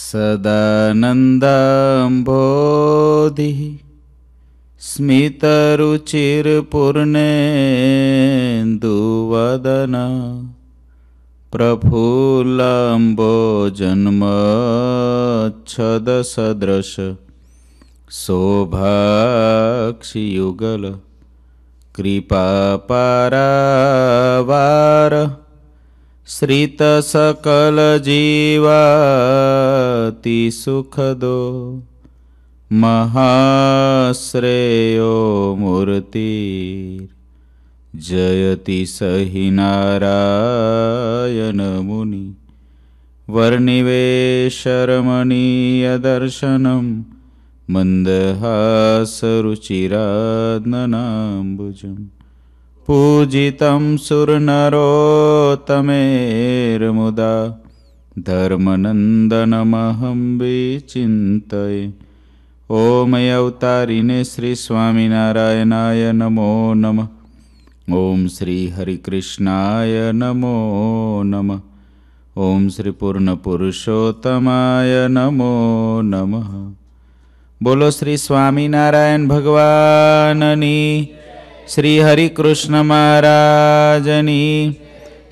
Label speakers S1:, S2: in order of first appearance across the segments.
S1: सदानन्दाम्भोधिः स्मितरुचिर्पूर्णेन्दुवदना प्रफुल्लाम्बोजन्मच्छदसदृश शोभाक्षियुगल कृपापारावार ति सुखदो महाश्रेयो मूर्तिर् जयति हि नारायणमुनि वर्णिवेशरमणीयदर्शनं मन्दहासरुचिरात्नाम्बुजं पूजितं सुरनरोतमेर्मुदा धर्मनन्दनमहं विचिन्तये ॐ अवतारिणे श्रीस्वामिनारायणाय नमो नमः ॐ श्रीहरिकृष्णाय नमो नमः ॐ श्रीपूर्णपुरुषोत्तमाय नमो नमः બોલો શ્રી સ્વામિનારાયણ ભગવાનની શ્રી હરિકૃષ્ણ મહારાજની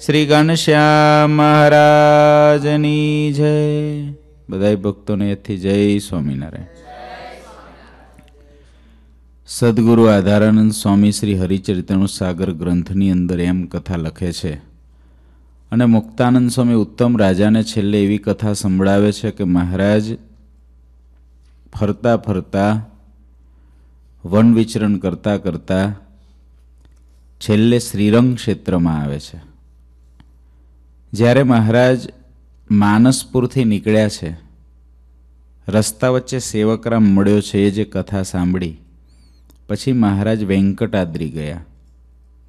S1: શ્રી ઘનશ્યામ મહારાજની જય. બધા ભક્તોને એથી જય સ્વામિનારાયણ. સદગુરુ આધારાનંદ સ્વામી શ્રી હરિચરિત્રનું સાગર ગ્રંથની અંદર એમ કથા લખે છે. અને મુક્તાનંદ સ્વામી ઉત્તમ રાજાને છેલ્લે એવી કથા સંભળાવે છે કે મહારાજ, ફરતા ફરતા વન વિચરણ કરતાં કરતાં, છેલ્લે શ્રીરંગ ક્ષેત્રમાં આવે છે. જ્યારે મહારાજ માનસપુરથી નીકળ્યા છે, રસ્તા વચ્ચે સેવકરામ મળ્યો છે એ જે કથા સાંભળી. પછી મહારાજ વેંકટાદ્રી ગયા,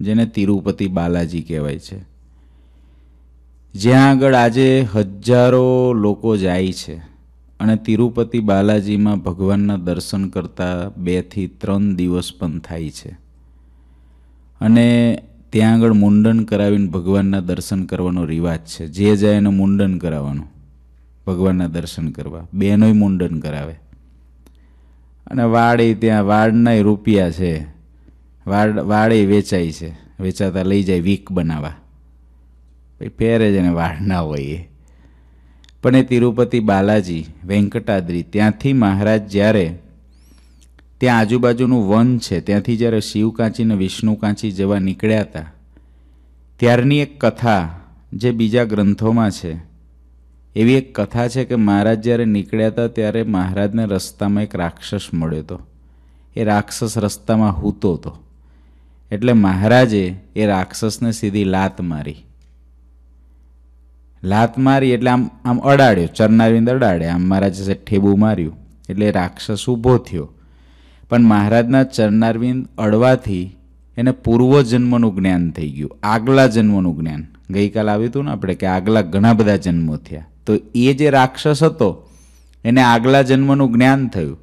S1: જેને તિરુપતિ બાલાજી કહેવાય છે. જ્યાં આગળ આજે હજારો લોકો જાય છે અને તિરુપતિ બાલાજીમાં ભગવાનના દર્શન કરતા બેથી ત્રણ દિવસ પણ થાય છે. અને ત્યાં આગળ મુંડન કરાવીને ભગવાનના દર્શન કરવાનો રિવાજ છે. જે જાય એને મુંડન કરાવવાનું, ભગવાનના દર્શન કરવા. બેનોય મુંડન કરાવે. અને વાડે ત્યાં, વાડના રૂપિયા છે. વાડ, વાડે વેચાય છે. વેચાતા લઈ જાય વીક બનાવવા. પછી પહેરે જ એને વાડના હોય એ પણ એ તિરુપતિ બાલાજી, વેંકટાદ્રી, ત્યાંથી મહારાજ જ્યારે ત્યાં આજુબાજુનું વન છે. ત્યાંથી જ્યારે શિવકાંચી ને વિષ્ણુકાંચી જેવા નીકળ્યા હતા, ત્યારની એક કથા જે બીજા ગ્રંથોમાં છે, એવી એક કથા છે કે મહારાજ જ્યારે નીકળ્યા હતા ત્યારે મહારાજને રસ્તામાં એક રાક્ષસ મળ્યો હતો. એ રાક્ષસ રસ્તામાં હૂતો હતો. એટલે મહારાજે એ રાક્ષસને સીધી લાત મારી. લાત મારી એટલે આમ આમ અડાડ્યો ચરનારવિંદ અડાડે આમ મહારાજે ઠેબુ માર્યું. એટલે રાક્ષસ ઊભો થયો. પણ મહારાજના ચરણારવિંદ અડવાથી એને પૂર્વજન્મનું જ્ઞાન થઈ ગયું, આગલા જન્મનું જ્ઞાન. ગઈકાલ આવ્યું હતું ને આપણે કે આગલા ઘણા બધા જન્મો થયા. તો એ જે રાક્ષસ હતો, એને આગલા જન્મનું જ્ઞાન થયું.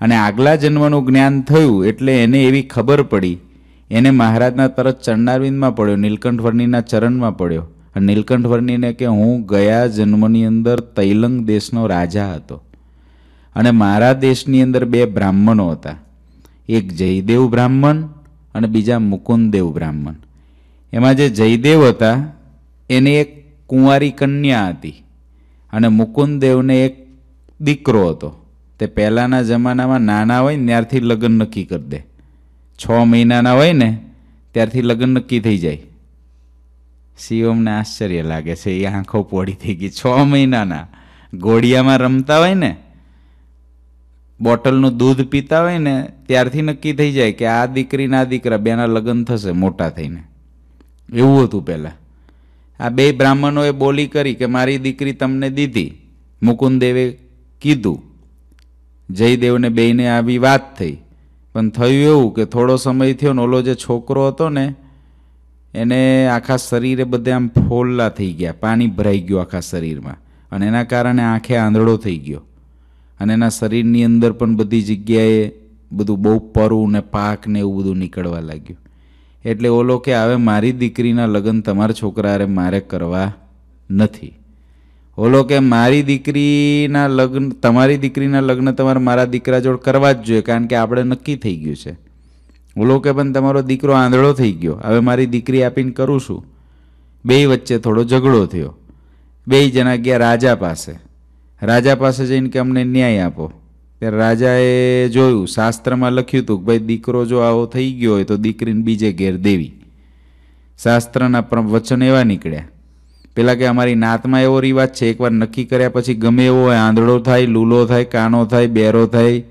S1: અને આગલા જન્મનું જ્ઞાન થયું એટલે એને એવી ખબર પડી. એને મહારાજના તરત ચરણારવિંદમાં પડ્યો નીલકંઠ વર્ણીના ચરણમાં પડ્યો. અને નીલકંઠ વર્ણીને કે હું ગયા જન્મની અંદર તૈલંગ દેશનો રાજા હતો. અને મારા દેશની અંદર બે બ્રાહ્મણો હતા. એક જયદેવ બ્રાહ્મણ અને બીજા મુકુંદદેવ બ્રાહ્મણ. એમાં જે જયદેવ હતા, એને એક કુંવારી કન્યા હતી અને મુકુંદદેવને એક દીકરો હતો. તે પહેલાંના જમાનામાં નાના હોય ત્યારથી લગ્ન નક્કી કરી દે. છ મહિનાના હોય ને ત્યારથી લગ્ન નક્કી થઈ જાય. શિવમને આશ્ચર્ય લાગે છે, એ આંખો પોડી થઈ ગઈ. છ મહિનાના. ઘોડિયામાં રમતા હોય ને બોટલનું દૂધ પીતા હોય ને, ત્યારથી નક્કી થઈ જાય કે આ દીકરી ના દીકરા બેના લગ્ન થશે મોટા થઈને. એવું હતું પહેલાં. આ બે બ્રાહ્મણોએ બોલી કરી કે મારી દીકરી તમને દીધી. મુકુંદદેવે કીધું. જયદેવને બેયને આવી વાત થઈ. પણ થયું એવું કે થોડો સમય થયો ને ઓલો જે છોકરો હતો ને, એને આખા શરીરે બધે આમ ફોલ્લા થઈ ગયા. પાણી ભરાઈ ગયું આખા શરીરમાં. અને એના કારણે આંખે આંધળો થઈ ગયો. અને એના શરીરની અંદર પણ બધી જગ્યાએ બધું બહુ પરું ને પાક ને એવું બધું નીકળવા લાગ્યું. એટલે ઓલો કે, હવે મારી દીકરીના લગ્ન તમારા છોકરા હારે મારે કરવા નથી. ઓલો કે, મારી દીકરીના લગ્ન, તમારી દીકરીના લગ્ન તમારે મારા દીકરા જોડ કરવા જ જોઈએ, કારણ કે આપણે નક્કી થઈ ગયું છે. ઓલો કે, પણ તમારો દીકરો આંધળો થઈ ગયો. હવે મારી દીકરી આપીને કરું છું. બેય વચ્ચે થોડો ઝઘડો થયો. બેય જણા ગયા રાજા પાસે. રાજા પાસે જઈને કે અમને ન્યાય આપો. ત્યારે રાજાએ જોયું, શાસ્ત્રમાં લખ્યું હતું કે ભાઈ, દીકરો જો આવો થઈ ગયો હોય તો દીકરીને બીજે ઘેર દેવી. શાસ્ત્રના વચન એવા નીકળ્યા. પેલા કે અમારી નાતમાં એવો રિવાજ છે, એકવાર નક્કી કર્યા પછી ગમે એવો હોય, આંધળો થાય, લૂલો થાય, કાનો થાય, બેરો થાય,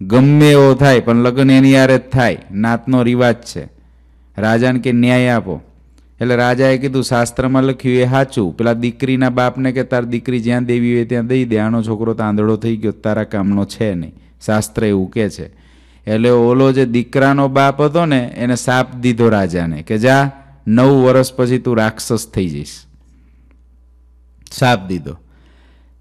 S1: ગમે એવો થાય, પણ લગ્ન એની યારે જ થાય. નાતનો રિવાજ છે. રાજાને કે ન્યાય આપો. એટલે રાજાએ કીધું, શાસ્ત્રમાં લખ્યું એ સાચું. પેલા દીકરીના બાપને કે તાર દીકરી જ્યાં દેવી હોય ત્યાં દઈ દે. આનો છોકરો તાંદડો થઈ ગયો, તારા કામનો છે નહીં. શાસ્ત્ર એવું કે છે. એટલે ઓલો જે દીકરાનો બાપ હતો ને, એને સાપ દીધો રાજાને કે, જા, નવ વર્ષ પછી તું રાક્ષસ થઈ જઈશ. સાપ દીધો.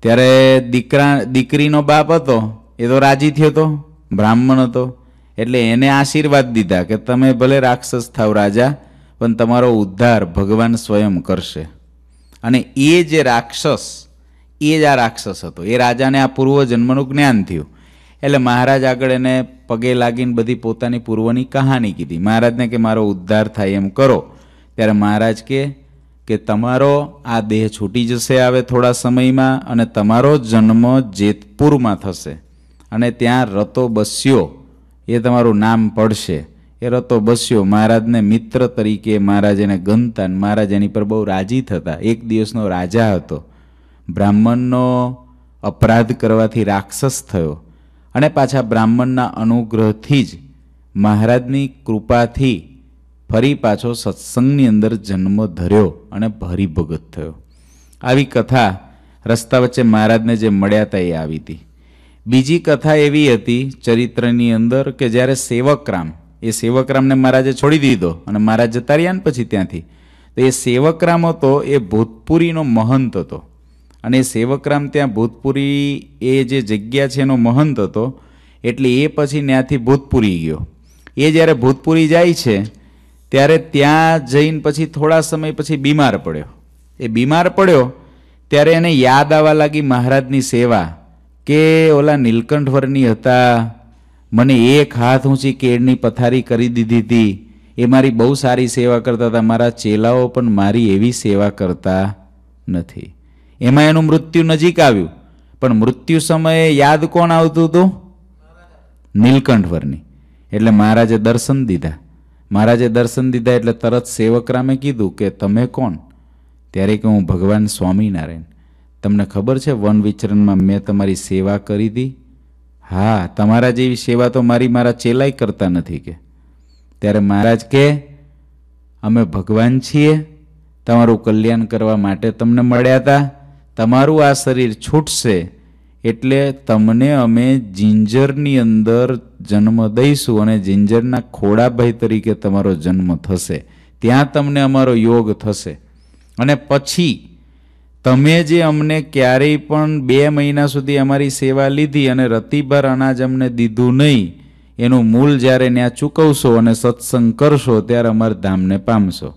S1: ત્યારે દીકરા, દીકરીનો બાપ હતો, એ તો રાજી થયો હતો બ્રાહ્મણ હતો. એટલે એને આશીર્વાદ દીધા કે, તમે ભલે રાક્ષસ થાવ રાજા પણ તમારો ઉદ્ધાર ભગવાન સ્વયં કરશે. અને એ જે રાક્ષસ, એ જ આ રાક્ષસ હતો. એ રાજાને આ પૂર્વજન્મનું જ્ઞાન થયું. એટલે મહારાજ આગળ એને પગે લાગીને બધી પોતાની પૂર્વની કહાની કીધી. મહારાજને કે, મારો ઉદ્ધાર થાય એમ કરો. ત્યારે મહારાજ કે કે તમારો આ દેહ છૂટી જશે આવે થોડા સમયમાં અને તમારો જન્મ જેતપુરમાં થશે. અને ત્યાં રતો બસ્યો. એ તમારું નામ પડશે. રતો બસ્યો. મહારાજને મિત્ર તરીકે મહારાજ એને ગમતા અને મહારાજ એની પર બહુ રાજી થતા. એક દિવસનો રાજા હતો. બ્રાહ્મણનો અપરાધ કરવાથી રાક્ષસ થયો અને પાછા બ્રાહ્મણના અનુગ્રહથી જ મહારાજની કૃપાથી ફરી પાછો સત્સંગની અંદર જન્મ ધર્યો અને ભરી ભગત થયો. આવી કથા રસ્તા વચ્ચે મહારાજને જે મળ્યા હતા એ આવી હતી. બીજી કથા એવી હતી ચરિત્રની અંદર કે જ્યારે સેવકરામ એ સેવકરામને મહારાજે છોડી દીધો અને મહારાજ જતા રહ્યા ને પછી ત્યાંથી. તો એ સેવકરામ હતો, એ ભૂતપુરીનો મહંત હતો. અને એ સેવકરામ ત્યાં ભૂતપુરી એ જે જગ્યા છે એનો મહંત હતો, એટલે એ પછી ત્યાંથી ભૂતપુરી ગયો. એ જ્યારે ભૂતપુરી જાય છે, ત્યારે ત્યાં જઈને પછી થોડા સમય પછી બીમાર પડ્યો. એ બીમાર પડ્યો, ત્યારે એને યાદ આવવા લાગી મહારાજની સેવા કે ઓલા નીલકંઠવરની હતા મને એક હાથ ઊંચી કેળની પથારી કરી દીધી હતી. એ મારી બહુ સારી સેવા કરતા હતા. મારા ચેલાઓ પણ મારી એવી સેવા કરતા નથી. એમાં એનું મૃત્યુ નજીક આવ્યું. પણ મૃત્યુ સમયે યાદ કોણ આવતું હતું? નીલકંઠવરની. એટલે મહારાજે દર્શન દીધા. મહારાજે દર્શન દીધા એટલે તરત સેવકરામે કીધું કે, તમે કોણ? ત્યારે કે હું ભગવાન સ્વામિનારાયણ. તમને ખબર છે વન વિચરણમાં મેં તમારી સેવા કરી હતી? હા, તમારા જેવી સેવા તો મારી મારા ચેલાઈ કરતા નથી કે. ત્યારે મહારાજ કે, અમે ભગવાન છીએ. તમારું કલ્યાણ કરવા માટે તમને મળ્યા હતા તમારું આ શરીર છૂટશે એટલે તમને અમે જિંજરની અંદર જન્મ દઈશું અને જિંજરના ખોડાભાઈ તરીકે તમારો જન્મ થશે. ત્યાં તમને અમારો યોગ થશે. અને પછી તમે જે અમને ક્યારેય પણ બે મહિના સુધી અમારી સેવા લીધી અને રતિભર અનાજ અમને દીધું નહીં, એનું મૂલ જ્યારે ત્યાં ચૂકવશો અને સત્સંગ કરશો ત્યારે અમારા ધામને પામશો.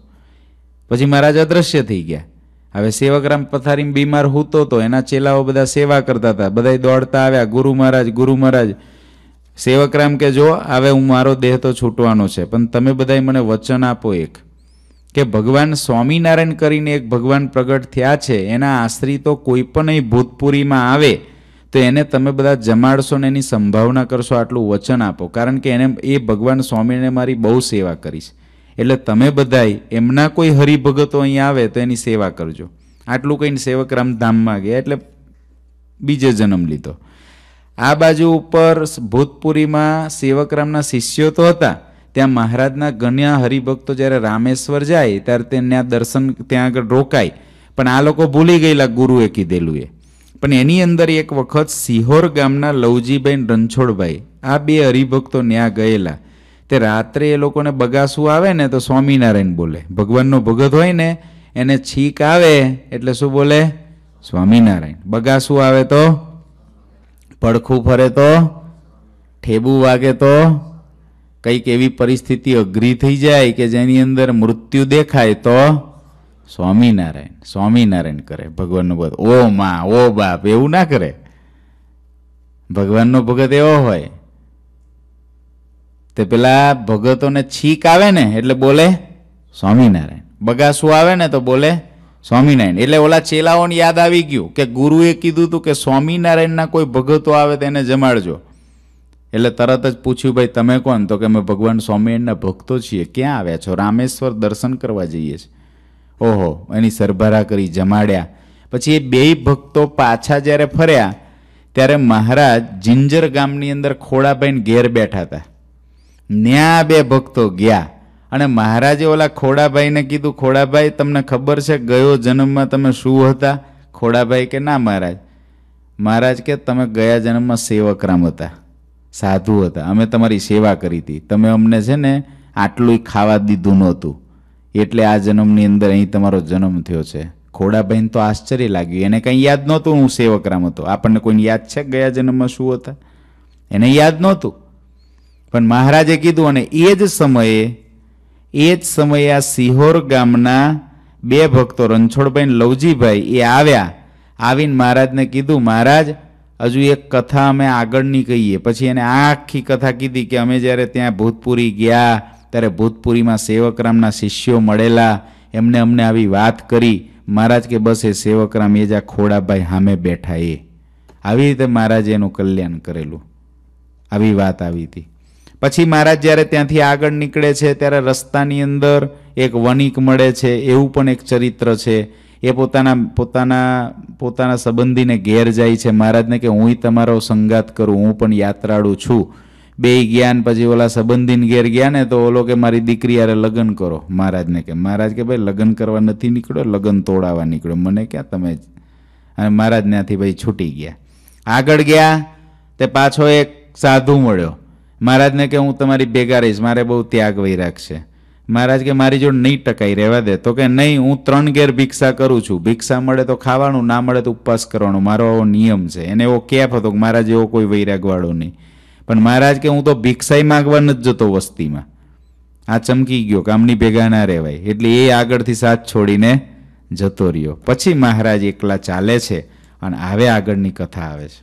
S1: પછી મહારાજ અદ્રશ્ય થઈ ગયા. હવે સેવકરામ પથારીમાં બીમાર હૂતો તો એના ચેલાઓ બધા સેવા કરતા હતા. બધાય દોડતા આવ્યા, ગુરુ મહારાજ ગુરુ મહારાજ સેવકરામ કે જો હવે હું મારો દેહ તો છૂટવાનો છે, પણ તમે બધાય મને વચન આપો એક. કે ભગવાન સ્વામિનારાયણ કરીને એક ભગવાન પ્રગટ થયા છે, એના આશ્રિતો કોઈ પણ અહીં ભૂતપુરીમાં આવે, તો એને તમે બધા જમાડશો ને એની સંભાવના કરશો, આટલું વચન આપો. કારણ કે એને એ ભગવાન સ્વામીને મારી બહુ સેવા કરીશ એટલે તમે બધાય એમના કોઈ હરિભગતો અહીં આવે તો એની સેવા કરજો. આટલું કહીને સેવકરામ ધામમાં ગયા, એટલે બીજે જન્મ લીધો. આ બાજુ ઉપર ભૂતપુરીમાં સેવકરામના શિષ્યો તો હતા ત્યાં મહારાજના ગણ્યા હરિભક્તો જ્યારે રામેશ્વર જાય, ત્યારે તે ત્યાં દર્શન ત્યાં આગળ રોકાય. પણ આ લોકો ભૂલી ગયેલા ગુરુએ કીધેલું એ. પણ એની અંદર એક વખત સિહોર ગામના લવજીભાઈ ને રણછોડભાઈ, આ બે હરિભક્તો ત્યાં ગયેલા. તે રાત્રે એ લોકોને બગાસું આવે ને તો સ્વામિનારાયણ બોલે. ભગવાનનો ભગત હોય ને, એને છીક આવે, એટલે શું બોલે? સ્વામિનારાયણ. બગાસું આવે તો? પડખું ફરે તો? ઠેબુ વાગે તો? કંઈક એવી પરિસ્થિતિ અઘરી થઈ જાય કે જેની અંદર મૃત્યુ દેખાય તો સ્વામિનારાયણ સ્વામિનારાયણ કરે ભગવાનનો ભગત. ઓ માં, ઓ બાપ, એવું ના કરે. ભગવાનનો ભગત એવો હોય. તે પેલા ભગતોને છીક આવે ને એટલે બોલે સ્વામિનારાયણ. બગાસું આવે ને તો બોલે સ્વામિનારાયણ. એટલે ઓલા ચેલાઓને યાદ આવી ગયું કે ગુરુએ કીધું હતું કે સ્વામિનારાયણના કોઈ ભગતો આવે તેને જમાડજો. એટલે તરત જ પૂછ્યું, ભાઈ, તમે કોણ? તો કે, અમે ભગવાન સ્વામિનારાયણના ભક્તો છીએ. ક્યાં આવ્યા છો? રામેશ્વર દર્શન કરવા જઈએ છીએ. ઓહો, એની સરભરા કરી જમાડ્યા. પછી એ બેય ભક્તો પાછા જ્યારે ફર્યા, ત્યારે મહારાજ જિંજર ગામની અંદર ખોડાભાઈને ઘેર બેઠા હતા. ન્યા બે ભક્તો ગયા. અને મહારાજે ઓલા ખોડાભાઈને કીધું, ખોડાભાઈ, તમને ખબર છે ગયો જન્મમાં તમે શું હતા? ખોડાભાઈ કે, ના, મહારાજ. મહારાજ કે, તમે ગયા જન્મમાં સેવકરામ હતા. સાધુ હતા. અમે તમારી સેવા કરી હતી. તમે અમને છે ને આટલું ખાવા દીધું નહોતું. એટલે આ જન્મની અંદર અહીં તમારો જન્મ થયો છે. ખોડાભાઈને તો આશ્ચર્ય લાગ્યું. એને કંઈ યાદ નહોતું હું સેવકરામ હતો. આપણને કોઈને યાદ છે ગયા જન્મમાં શું હતા? એને યાદ નહોતું. પણ મહારાજે કીધું અને એ જ સમયે, એ જ સમયે આ સિહોર ગામના બે ભક્તો રણછોડભાઈ લવજીભાઈ એ આવ્યા. આવીને મહારાજને કીધું, મહારાજ હજુ એક કથા અમે આગળની કહીએ. પછી એને આખી કથા કીધી કે અમે જ્યારે ત્યાં ભૂતપુરી ગયા, ત્યારે ભૂતપુરીમાં સેવકરામના શિષ્યો મળેલા, એમને અમને આવી વાત કરી. મહારાજ કે બસ એ સેવકરામ, એ જ આ ખોડાભાઈ સામે બેઠા એ. આવી રીતે મહારાજે એનું કલ્યાણ કરેલું. આવી વાત આવી હતી. પછી મહારાજ જ્યારે ત્યાંથી આગળ નીકળે છે, ત્યારે રસ્તાની અંદર એક વણિક મળે છે, એવું પણ એક ચરિત્ર છે. એ પોતાના પોતાના પોતાના સંબંધીને ઘેર જાય છે મહારાજને કે હું તમારો સંગાત કરું, હું પણ યાત્રાળુ છું. બે જ્ઞાન પછી ઓલા સંબંધીને ઘેર ગયા ને તો ઓલો કે મારી દીકરી યારે લગ્ન કરો. મહારાજને કે, મહારાજ કે ભાઈ લગ્ન કરવા નથી નીકળ્યો, લગ્ન તોડાવવા નીકળ્યો. મને ક્યાં તમે અને મહારાજ ત્યાંથી ભાઈ છૂટી ગયા. આગળ ગયા, તે પાછો એક સાધુ મળ્યો. મહારાજને કે હું તમારી ભેગા રહીશ, મારે બહુ ત્યાગ વૈરાગ છે. મહારાજ કે, મારી જોડે નહીં ટકાઈ, રહેવા દે. તો કે, નહીં, હું ત્રણ ઘેર ભિક્ષા કરું છું. ભિક્ષા મળે તો ખાવાનું, ના મળે તો ઉપવાસ કરવાનો. મારો આવો નિયમ છે. એને એવો કેફ હતો કે, મહારાજ, એવો કોઈ વૈરાગવાળો નહીં. પણ મહારાજ કે, હું તો ભિક્ષાઈ માગવા નથી જતો વસ્તીમાં. આ ચમકી ગયો કામની ભેગા ના રહેવાય. એટલે એ આગળથી સાથ છોડીને જતો રહ્યો. પછી મહારાજ એકલા ચાલે છે અને આવે આગળની કથા આવે છે.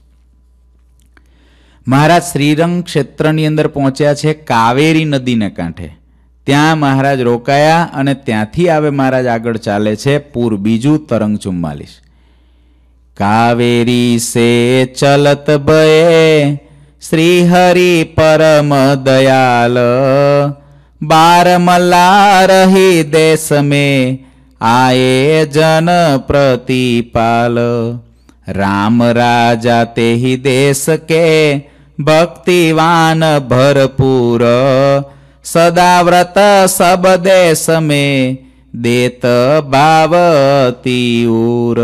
S1: મહારાજ શ્રીરંગ ક્ષેત્રની અંદર પહોંચ્યા છે કાવેરી નદીને કાંઠે. ત્યાં મહારાજ રોકાયા અને ત્યાંથી આવે મહારાજ આગળ ચાલે છે પૂર બીજું તરંગ ચુમ્માલીસ કાવેરી સે ચલત બયે શ્રી હરિ પરમ દયાલ. બારમલા રહી દેશ में આયે જન પ્રતિપાલ. રામ રાજા તેહી દેશ કે, ભક્તિવાન ભરપૂર. સદા સબદેશ સબ દેત ભાવતી ઉર.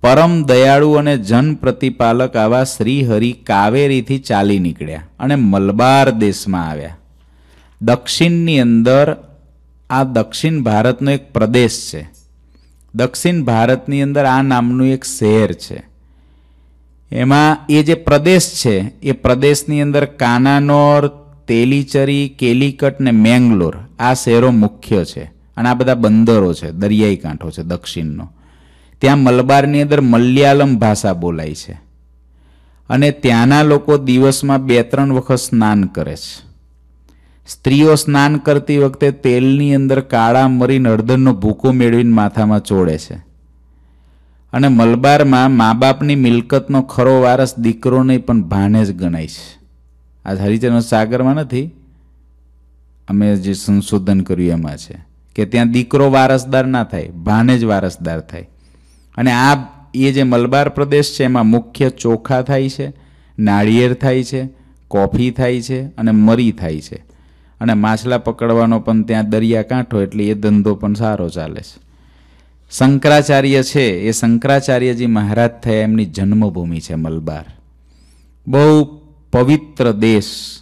S1: પરમ દયાળુ અને જન પ્રતિપાલક આવા શ્રી હરિ કાવેરીથી ચાલી નીકળ્યા અને મલબાર દેશમાં આવ્યા. દક્ષિણની અંદર આ દક્ષિણ ભારતનો એક પ્રદેશ છે. દક્ષિણ ભારતની અંદર આ નામનું એક શહેર છે. એમાં એ જે પ્રદેશ છે, એ પ્રદેશની અંદર કાનાનોર તેલીચરી, કેલિકટ ને મેંગલોર આ શહેરો મુખ્ય છે અને આ બધા બંદરો છે, દરિયાઈ કાંઠો છે, દક્ષિણનો. ત્યાં મલબારની અંદર મલયાલમ ભાષા બોલાય છે. અને ત્યાંના લોકો દિવસમાં બે ત્રણ વખત સ્નાન કરે છે. સ્ત્રીઓ સ્નાન કરતી વખતે તેલની અંદર કાળા મરીને હળદરનો ભૂકો મેળવીને માથામાં ચોળે છે. અને મલબારમાં મા બાપની મિલકતનો ખરો વારસ દીકરો નહીં પણ ભાને જ ગણાય છે. આ હરિચરણ સાગરમાં નથી. અમે જે સંશોધન કર્યું એમાં છે કે ત્યાં દીકરો વારસદાર ના થાય ભાને જ વારસદાર થાય. અને આ એ જે મલબાર પ્રદેશ છે, એમાં મુખ્ય ચોખા થાય છે, નાળિયેર થાય છે, કોફી થાય છે અને મરી થાય છે. અને માછલા પકડવાનો પણ ત્યાં દરિયા કાંઠો એટલે એ ધંધો પણ સારો ચાલે છે. શંકરાચાર્ય છે, એ શંકરાચાર્યજી મહારાજ થયા, એમની જન્મભૂમિ છે મલબાર. બહુ પવિત્ર દેશ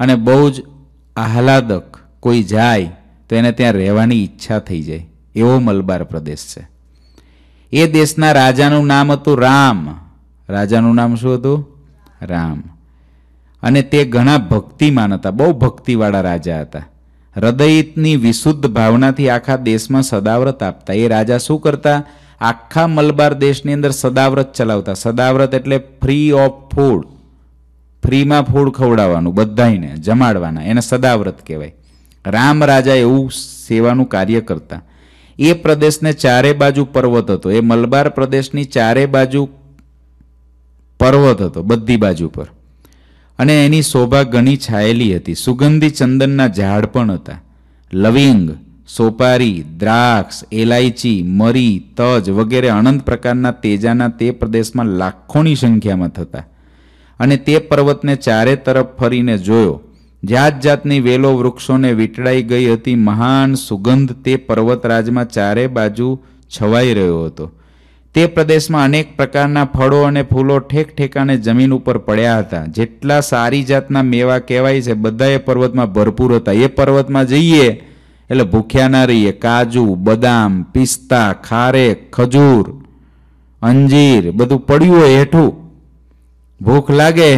S1: અને બહુ જ આહલાદક કોઈ જાય તો એને ત્યાં રહેવાની ઈચ્છા થઈ જાય. એવો મલબાર પ્રદેશ છે. એ દેશના રાજાનું નામ હતું રામ. રાજાનું નામ શું હતું? રામ. અને તે ઘણા ભક્તિમાન હતા. બહુ ભક્તિવાળા રાજા હતા. હૃદયની વિશુદ્ધ ભાવનાથી આખા દેશમાં સદાવ્રત આપતા. એ રાજા શું કરતા? આખા મલબાર દેશની અંદર સદાવ્રત ચલાવતા. સદાવ્રત એટલે ફ્રી ઓફ ફૂડ ફ્રીમાં ફૂડ ખવડાવવાનું બધાને જમાડવાના, એને સદાવ્રત કહેવાય. રામ રાજા એવું સેવાનું કાર્ય કરતા. એ પ્રદેશને ચારે બાજુ પર્વત હતો. એ મલબાર પ્રદેશની ચારે બાજુ પર્વત હતો, બધી બાજુ પર. અને એની શોભા ઘણી છાયેલી હતી. સુગંધી ચંદનના ઝાડ પણ હતા. લવિંગ, સોપારી, દ્રાક્ષ, એલાયચી, મરી, તજ વગેરે અનંત પ્રકારના તેજાના તે પ્રદેશમાં લાખોની સંખ્યામાં થતા. અને તે પર્વતને ચારે તરફ ફરીને જોયો. જાત જાતની વેલો વૃક્ષોને વીંટળાઈ ગઈ હતી. મહાન સુગંધ તે પર્વતરાજમાં ચારે બાજુ છવાઈ રહ્યો હતો. તે પ્રદેશમાં અનેક પ્રકારના ફળો અને ફૂલો ઠેક ઠેકાને જમીન ઉપર પડ્યા હતા. જેટલા સારી જાતના મેવા કહેવાય છે બધા એ પર્વતમાં ભરપૂર હતા. એ પર્વતમાં જઈએ એટલે ભૂખ્યા ના રહીએ. કાજુ, બદામ, પિસ્તા, ખારેક, ખજૂર, અંજીર બધું પડ્યું હોય હેઠું. ભૂખ લાગે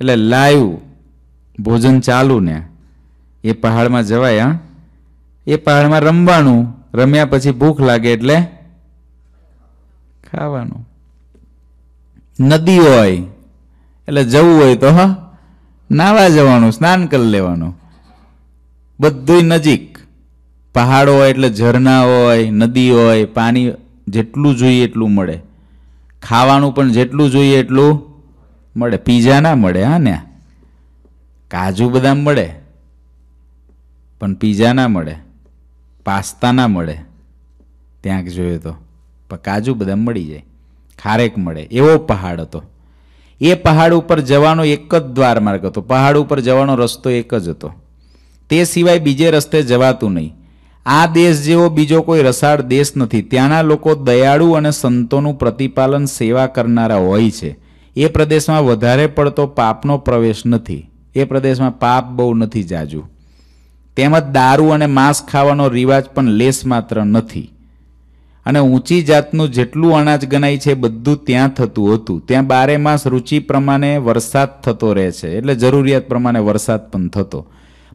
S1: એટલે લાઈવ ભોજન ચાલુ ને. એ પહાડમાં જવાય, હા? એ પહાડમાં રમવાનું. રમ્યા પછી ભૂખ લાગે એટલે ખાવાનું. નદી હોય એટલે જવું હોય તો, હા? નાવા જવાનું, સ્નાન કરી લેવાનું. બધું નજીક. પહાડો હોય એટલે ઝરણા હોય, નદી હોય, પાણી જેટલું જોઈએ એટલું મળે. ખાવાનું પણ જેટલું જોઈએ એટલું મળે, પીઝા ના મળે, હા ને? કાજુ બદામ મળે, પણ પીઝા ના મળે, પાસ્તા ના મળે. ત્યાં જોઈએ તો. પણ કાજુ બદામ મળી જાય. ખારેક મળે. એવો પહાડ હતો. એ પહાડ ઉપર જવાનો એક જ દ્વાર માર્ગ હતો. પહાડ ઉપર જવાનો રસ્તો એક જ હતો. તે સિવાય બીજે રસ્તે જવાતું નહીં. આ દેશ જેવો બીજો કોઈ રસાળ દેશ નથી. ત્યાંના લોકો દયાળુ અને સંતોનું પ્રતિપાલન, સેવા કરનારા હોય છે. એ પ્રદેશમાં વધારે પડતો પાપનો પ્રવેશ નથી. એ પ્રદેશમાં પાપ બહુ નથી જાજુ. તેમજ દારૂ અને માંસ ખાવાનો રિવાજ પણ લેસ માત્ર નથી. અને ઊંચી જાતનું જેટલું અનાજ ગણાય છે, બધું ત્યાં થતું હતું. ત્યાં બારે માસ રુચિ પ્રમાણે વરસાદ થતો રહે છે, એટલે જરૂરિયાત પ્રમાણે વરસાદ પણ થતો.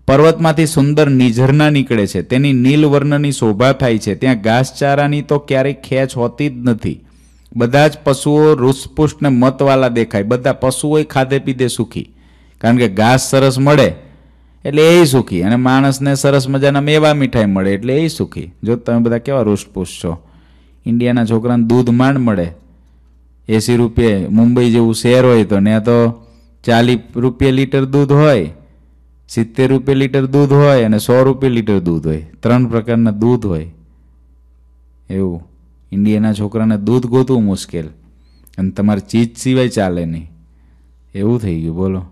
S1: પર્વતમાંથી સુંદર નિઝરના નીકળે છે, તેની નીલ વર્ણની શોભા થાય છે, ત્યાં ઘાસચારાની તો ક્યારેય ખેંચ હોતી જ નથી. બધા જ પશુઓ રૂસપુષ્ટ ને મતવાલા દેખાય. બધા પશુઓ ખાધે પીધે સુખી. કારણ કે ઘાસ સરસ મળે એટલે એ સુખી. અને માણસને સરસ મજાના મેવા મીઠાઈ મળે એટલે એ સુખી. જો તમે બધા કેવા રૂષ્ટપુષ્ટ છો. ઇન્ડિયાના છોકરાને દૂધ માંડ મળે. એસી રૂપિયે મુંબઈ જેવું શહેર હોય તો ત્યાં તો ચાલીસ રૂપિયા લીટર દૂધ હોય, સિત્તેર રૂપિયા લીટર દૂધ હોય અને સો રૂપિયા લીટર દૂધ હોય. ત્રણ પ્રકારના દૂધ હોય. એવું. ઇન્ડિયાના છોકરાને દૂધ ગોતવું મુશ્કેલ. અને તમારે ચીજ સિવાય ચાલે નહીં. એવું થઈ ગયું, બોલો.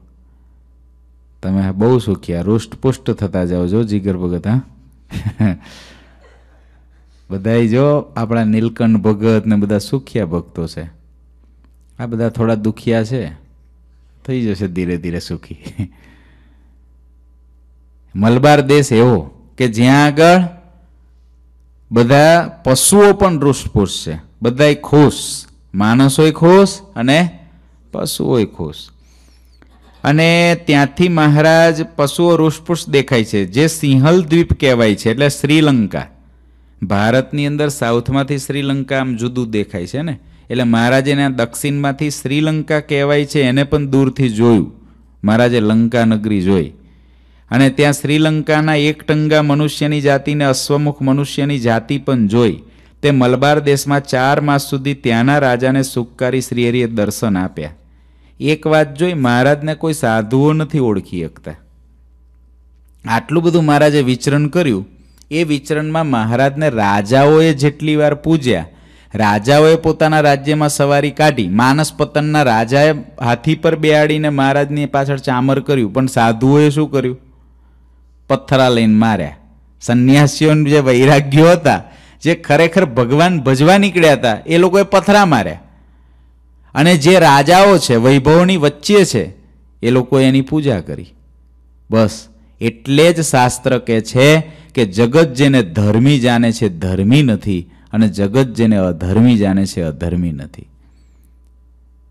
S1: તમે બહુ સુખ્યા, રૂષ્ટપુષ્ટ થતા જાઓ જો જીગર ભગત, હા? બધાય જો આપણા નીલકંઠ ભગત ને બધા સુખ્યા ભક્તો છે. આ બધા થોડા દુખિયા છે. થઈ જશે ધીરે ધીરે સુખી. મલબાર દેશ એવો કે જ્યાં આગળ બધા પશુઓ પણ રૂષ્ટપુષ્ટ છે. બધાય ખુશ. માણસોય ખુશ અને પશુઓય ખુશ. અને ત્યાંથી મહારાજ પશુઓ રુષ્ટપુષ્ટ દેખાય છે. જે સિંહલ દ્વીપ કહેવાય છે, એટલે શ્રીલંકા. ભારતની અંદર સાઉથમાંથી શ્રીલંકા આમ જુદું દેખાય છે ને? એટલે મહારાજે દક્ષિણમાંથી શ્રીલંકા કહેવાય છે, એને પણ દૂરથી જોયું. મહારાજે લંકા નગરી જોઈ. અને ત્યાં શ્રીલંકાના એક ટંગા મનુષ્યની જાતિને અશ્વમુખ મનુષ્યની જાતિ પણ જોઈ. તે મલબાર દેશમાં ચાર માસ સુધી ત્યાંના રાજાને સુખકારી શ્રીહરિએ દર્શન આપ્યા. એક વાત જોઈ મહારાજને કોઈ સાધુઓ નથી ઓળખી શકતા. આટલું બધું મહારાજે વિચરણ કર્યું. એ વિચરણમાં મહારાજને રાજાઓએ જેટલી વાર પૂજ્યા, રાજાઓએ પોતાના રાજ્યમાં સવારી કાઢી, માનસ પતનના રાજાએ હાથી પર બેહાડીને મહારાજની પાછળ ચામર કર્યું, પણ સાધુઓએ શું કર્યું? પથ્થરા લઈને માર્યા. સંન્યાસીઓ જે વૈરાગ્યો હતા, જે ખરેખર ભગવાન ભજવા નીકળ્યા હતા, એ લોકોએ પથરા માર્યા. અને જે રાજાઓ છે, વૈભવની વચ્ચે છે, એ લોકોએ એની પૂજા કરી. બસ, એટલે જ શાસ્ત્ર કહે છે કે જગત જેને ધર્મી જાણે છે, ધર્મી નથી, અને જગત જેને અધર્મી જાણે છે, અધર્મી નથી.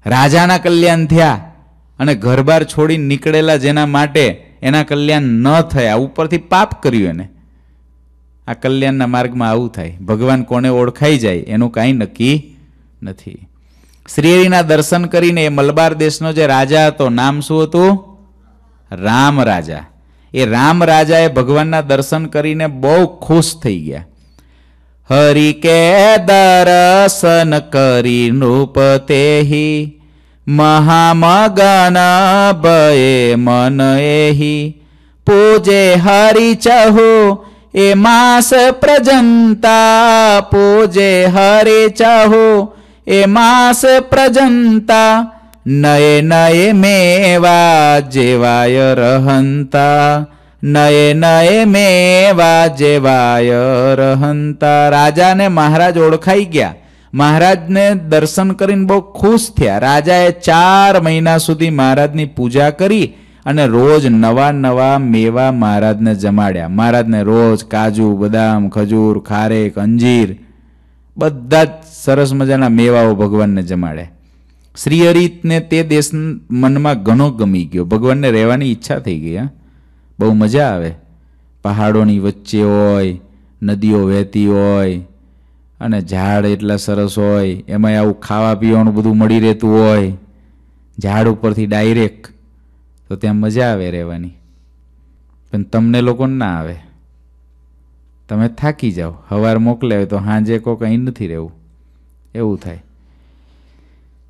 S1: રાજાના કલ્યાણ થયા, અને ઘરબાર છોડી નીકળેલા જેના માટે એના કલ્યાણ ન થયા ઉપરથી પાપ કર્યું એને. આ કલ્યાણના માર્ગમાં આવું થાય. ભગવાન કોને ઓળખાઈ જાય એનું કાંઈ નક્કી નથી. શ્રીહરિના દર્શન કરીને એ મલબાર દેશનો જે રાજા હતો, નામ શું હતું? રામ રાજા. એ રામ રાજાએ ભગવાનના દર્શન કરીને બહુ ખુશ થઈ ગયા. હરિ કે દર્શન કરી નૃપતેહી મહામગન ભયે મન એહી પૂજે હરિ ચહો એ માસ પ્રજંતા પૂજે હરિ ચહો એ માસ પ્રજંતા નયે નયે મેવા જેવાય રહંતા નયે નયે મેવા જેવાય રહંતા રાજાને મહારાજ ઓળખાઈ ગયા મહારાજને દર્શન કરીને બહુ ખુશ થયા. રાજાએ ચાર મહિના સુધી મહારાજની પૂજા કરી અને રોજ નવા નવા મેવા મહારાજને જમાડ્યા. મહારાજને રોજ કાજુ, બદામ, ખજૂર, ખારેક, અંજીર, બધા જ સરસ મજાના મેવાઓ ભગવાનને જમાડ્યા. શ્રીહરિતને તે દેશ મનમાં ઘણો ગમી ગયો. ભગવાનને રહેવાની ઈચ્છા થઈ ગઈ, હા. બહુ મજા આવે. પહાડોની વચ્ચે હોય, નદીઓ વહેતી હોય અને ઝાડ એટલા સરસ હોય એમાં આવું ખાવા પીવાનું બધું મળી રહેતું હોય, ઝાડ ઉપરથી ડાયરેક્ટ, તો ત્યાં મજા આવે રહેવાની. પણ તમને લોકોને ના આવે. તમે થાકી જાઓ. હવાર મોકલે તો સાંજે કો કંઈ નથી રહેવું. એવું થાય.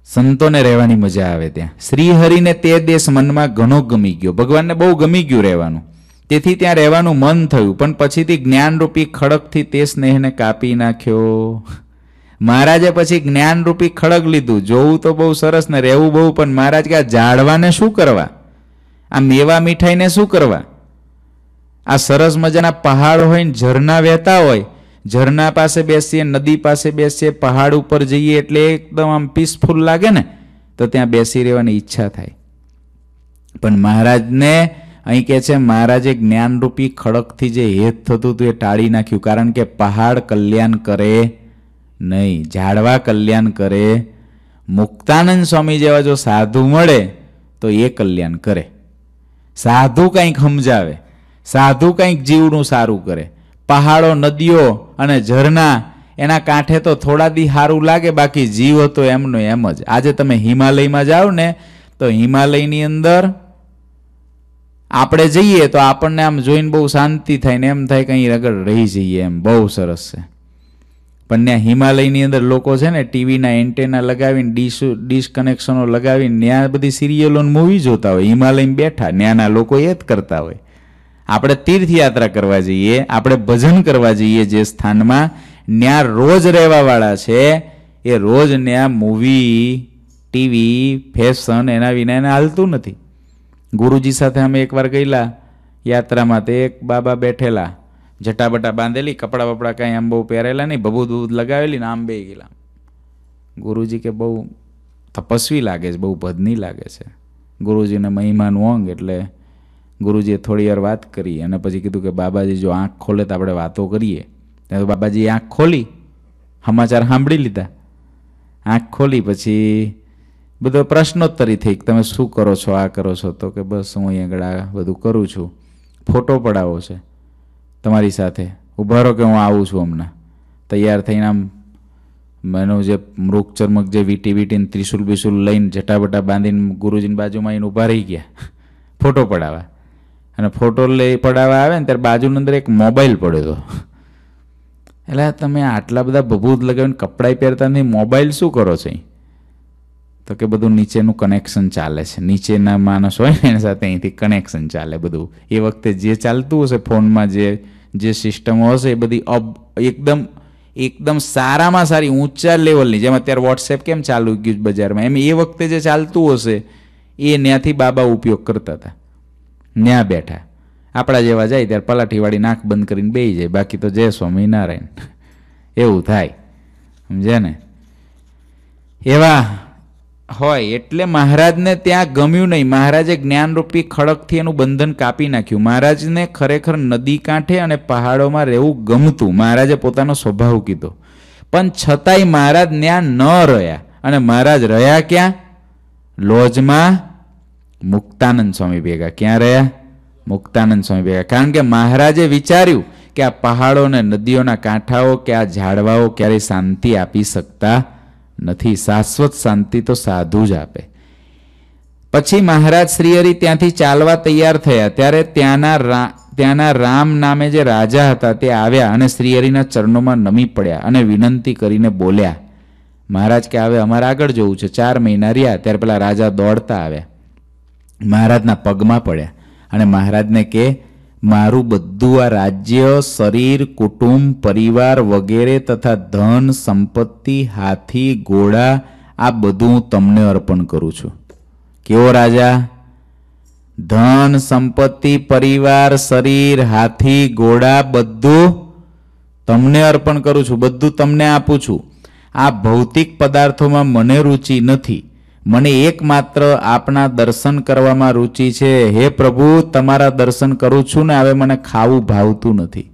S1: સંતોને રહેવાની મજા આવે ત્યાં. શ્રીહરિને તે દેશ મનમાં ઘણો ગમી ગયો. ભગવાનને બહુ ગમી ગયું રહેવાનું. તેથી ત્યાં રહેવાનું મન થયું, પણ પછીથી જ્ઞાનરૂપી ખડકથી તે સ્નેહને કાપી નાખ્યો. મહારાજે પછી જ્ઞાનરૂપી ખડગ લીધું. જોવું તો બહુ સરસ ને રહેવું બહુ, પણ મહારાજ કે આ ઝાડવાને શું કરવા? આ મેવા મીઠાઈને શું કરવા? આ સરસ મજાના પહાડ હોય ને ઝરણા વહેતા હોય, ઝરણા પાસે બેસીએ, નદી પાસે બેસીએ, પહાડ ઉપર જઈએ એટલે એકદમ આમ પીસફુલ લાગે ને, તો ત્યાં બેસી રહેવાની ઈચ્છા થાય. પણ મહારાજને અહીં કે છે, મહારાજે જ્ઞાનરૂપી ખડકથી જે હેત થતું હતું એ ટાળી નાખ્યું, કારણ કે પહાડ કલ્યાણ કરે નહીં, ઝાડવા કલ્યાણ કરે. મુક્તાનંદ સ્વામી જેવા જો સાધુ મળે, તો એ કલ્યાણ કરે. સાધુ કંઈક સમજાવે, સાધુ કંઈક જીવનું સારું કરે. પહાડો, નદીઓ અને ઝરણા, એના કાંઠે તો થોડા દી સારું લાગે, બાકી જીવ હતો એમનો એમ જ. આજે તમે હિમાલયમાં જાઓ ને, તો હિમાલયની અંદર આપણે જઈએ તો આપણને આમ જોઈને બહુ શાંતિ થાય ને એમ થાય કંઈ આગળ રહી જઈએ એમ. બહુ સરસ છે. પણ ત્યાં હિમાલયની અંદર લોકો છે ને ટીવીના એન્ટેના લગાવીને ડીશ ડીશ કનેક્શનો લગાવીને ત્યાં બધી સિરિયલો મૂવી જોતા હોય. હિમાલયમાં બેઠા, ત્યાંના લોકો એ જ કરતા હોય. આપણે તીર્થયાત્રા કરવા જઈએ, આપણે ભજન કરવા જઈએ જે સ્થાનમાં, ત્યાં રોજ રહેવાવાળા છે, એ રોજ ત્યાં મૂવી ટીવી ફેશન એના વિના એને હાલતું નથી. ગુરુજી સાથે અમે એકવાર ગયેલા, યાત્રામાં તે એક બાબા બેઠેલા, જટાબટા બાંધેલી, કપડાં બપડા કાંઈ આમ બહુ પહેરેલા નહીં બબૂદ બબૂદ લગાવેલી ને આમ બે ગયેલા. ગુરુજી કે બહુ તપસ્વી લાગે છે, બહુ ભદની લાગે છે. ગુરુજીને મહિમાનું અંગ એટલે ગુરુજીએ થોડી વાર વાત કરી અને પછી કીધું કે બાબાજી જો આંખ ખોલે તો આપણે વાતો કરીએ. તો બાબાજીએ આંખ ખોલી, સમાચાર સાંભળી લીધા. આંખ ખોલી પછી બધો પ્રશ્નોત્તરી થઈ કે તમે શું કરો છો, આ કરો છો, તો કે બસ હું આગળ આ બધું કરું છું. ફોટો પડાવો છે તમારી સાથે. ઊભા રહો કે હું આવું છું હમણાં. તૈયાર થઈને આમ એનું જે મૃગ ચર્મક જે વીટી વીટીને ત્રિશુલ બિશુલ લઈને જટાબટા બાંધીને ગુરુજીની બાજુમાં એને ઊભા રહી ગયા. ફોટો પડાવવા. અને ફોટો લઈ પડાવવા આવે ને ત્યારે બાજુની અંદર એક મોબાઈલ પડ્યો હતો. એટલે તમે આટલા બધા ભભૂત લગાવીને કપડાં પહેરતા નહીં મોબાઈલ શું કરો છો અહીં? તો કે બધું નીચેનું કનેક્શન ચાલે છે. નીચેના માણસ હોય ને એની સાથે અહીંથી કનેક્શન ચાલે બધું. એ વખતે જે ચાલતું હશે, ફોનમાં જે જે સિસ્ટમો હશે, એ બધી અબ, એકદમ એકદમ સારામાં સારી, ઊંચા લેવલની જેમ અત્યારે વોટ્સએપ કેમ ચાલુ ગયું બજારમાં? એમ એ વખતે જે ચાલતું હશે, એ ત્યાંથી બાબા ઉપયોગ કરતા હતા. ત્યાં બેઠા. આપણા જેવા જાય ત્યારે પલાઠીવાળી નાક બંધ કરીને બેસી જાય. બાકી તો જય સ્વામિનારાયણ એવું થાય. સમજે ને? એવા હોય એટલે મહારાજને ત્યાં ગમ્યું નહીં. મહારાજે જ્ઞાનરૂપી ખડકથી એનું બંધન કાપી નાખ્યું. મહારાજને ખરેખર નદી કાંઠે અને પહાડોમાં રહેવું ગમતું. મહારાજે પોતાનો સ્વભાવ કીધો. પણ છતાંય મહારાજ ત્યાં ન રહ્યા. અને મહારાજ રહ્યા ક્યાં? લોજમાં મુક્તાનંદ સ્વામી ભેગા. ક્યાં રહ્યા? મુક્તાનંદ સ્વામી ભેગા. કારણ કે મહારાજે વિચાર્યું કે આ પહાડો અને નદીઓના કાંઠાઓ, કે આ ઝાડવાઓ ક્યારેય શાંતિ આપી શકતા નથી, શાશ્વત શાંતિ તો સાધુ જ આપે. પછી મહારાજ શ્રીહરિ ત્યાંથી ચાલવા તૈયાર થયા. ત્યારે ત્યાંના ત્યાંના રામ નામે જે રાજા હતા તે આવ્યા અને શ્રીહરિના ચરણોમાં નમી પડ્યા અને વિનંતી કરીને બોલ્યા, મહારાજ કે હવે અમારે આગળ જવું છે, ચાર મહિના રહ્યા, ત્યારે પેલા રાજા દોડતા આવ્યા. મહારાજના પગમાં પડ્યા અને મહારાજને કે મારું બધું આ રાજ્ય, શરીર, કુટુંબ, પરિવાર વગેરે તથા ધન, સંપત્તિ, હાથી, ઘોડા, આ બધું હું તમને અર્પણ કરું છું. કેવો રાજા? ધન, સંપત્તિ, પરિવાર, શરીર, હાથી, ઘોડા, બધું તમને અર્પણ કરું છું. બધું તમને આપું છું. આ ભૌતિક પદાર્થોમાં મને રુચિ નથી. મને એકમાત્ર આપના દર્શન કરવામાં રુચિ છે. હે પ્રભુ, તમારા દર્શન કરું છું ને હવે મને ખાવું ભાવતું નથી.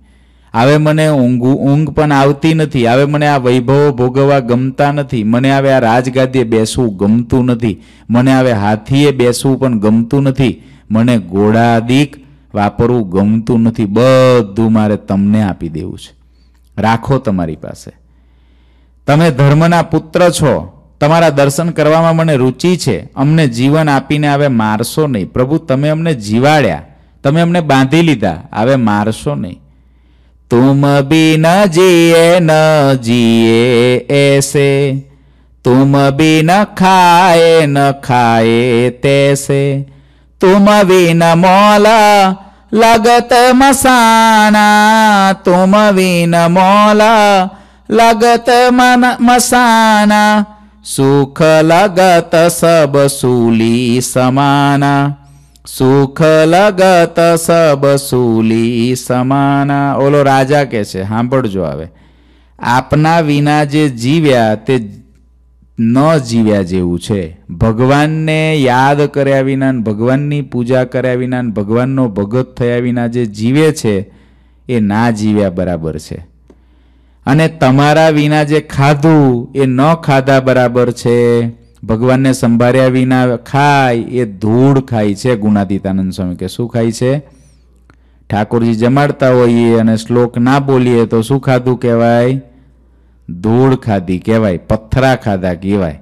S1: હવે મને ઊંઘ ઊંઘ પણ આવતી નથી. હવે મને આ વૈભવો ભોગવવા ગમતા નથી. મને હવે આ રાજગાદીએ બેસવું ગમતું નથી. મને હવે હાથીએ બેસવું પણ ગમતું નથી. મને ઘોડાદિક વાપરવું ગમતું નથી. બધું મારે તમને આપી દેવું છે. રાખો તમારી પાસે. તમે ધર્મના પુત્ર છો. તમારા દર્શન કરવામાં મને રુચિ છે. અમને જીવન આપીને હવે મારશો નહીં. પ્રભુ, તમે અમને જીવાડ્યા. તમે અમને બાંધી લીધા. હવે મારશો નહીં. તુમ બી ન જીએ ન જીએ એસે. તુમ બી ન ખાએ ન ખાએ તેસે. તુમ બી ન મોલા લગત મસાના તુમ બી ન મોલા લગત મસાના સુખ લગત સબ સૂલી સમાના. સુખ લગત સબ સૂલી સમાના. ઓલો રાજા કે છે, સાંભળજો આવે. આપના વિના જે જીવ્યા તે ન જીવ્યા જેવું છે. ભગવાનને યાદ કર્યા વિના ભગવાનની પૂજા કર્યા વિના ભગવાનનો ભગત થયા વિના જે જીવે છે, એ ના જીવ્યા બરાબર છે. અને તમારા વિના જે ખાધું એ ન ખાધા બરાબર છે. ભગવાનને સંભાળ્યા વિના ખાય એ ધૂળ ખાય છે ગુણાતીતાનંદ સ્વામી કે શું ખાય છે? ઠાકોરજી જમાડતા હોઈએ અને શ્લોક ના બોલીએ તો શું ખાધું કહેવાય? ધૂળ ખાધી કહેવાય પથ્થરા ખાધા કહેવાય.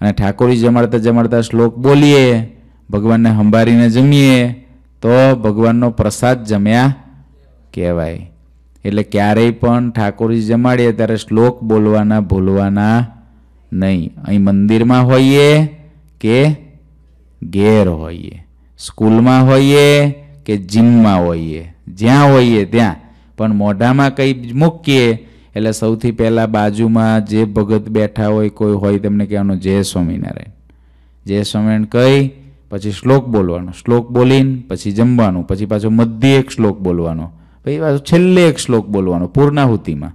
S1: અને ઠાકોરજી જમાડતા જમાડતા શ્લોક બોલીએ, ભગવાનને સંભાળીને જમીએ, તો ભગવાનનો પ્રસાદ જમ્યા કહેવાય. એટલે ક્યારેય પણ ઠાકોરજી જમાડીએ ત્યારે શ્લોક બોલવાના ભૂલવાના નહીં. અહીં મંદિરમાં હોઈએ કે ઘેર હોઈએ? સ્કૂલમાં હોઈએ કે જીમમાં હોઈએ? જ્યાં હોઈએ ત્યાં. પણ મોઢામાં કંઈ મૂકીએ, એટલે સૌથી પહેલાં બાજુમાં જે ભગત બેઠા હોય, કોઈ હોય તેમને કહેવાનું જય સ્વામિનારાયણ. જય સ્વામિનારાયણ કહી, પછી શ્લોક બોલવાનો. શ્લોક બોલીને પછી જમવાનું. પછી પાછો મધ્ય એક શ્લોક બોલવાનો. પછી પાછું છેલ્લે એક શ્લોક બોલવાનો, પૂર્ણાહુતિમાં.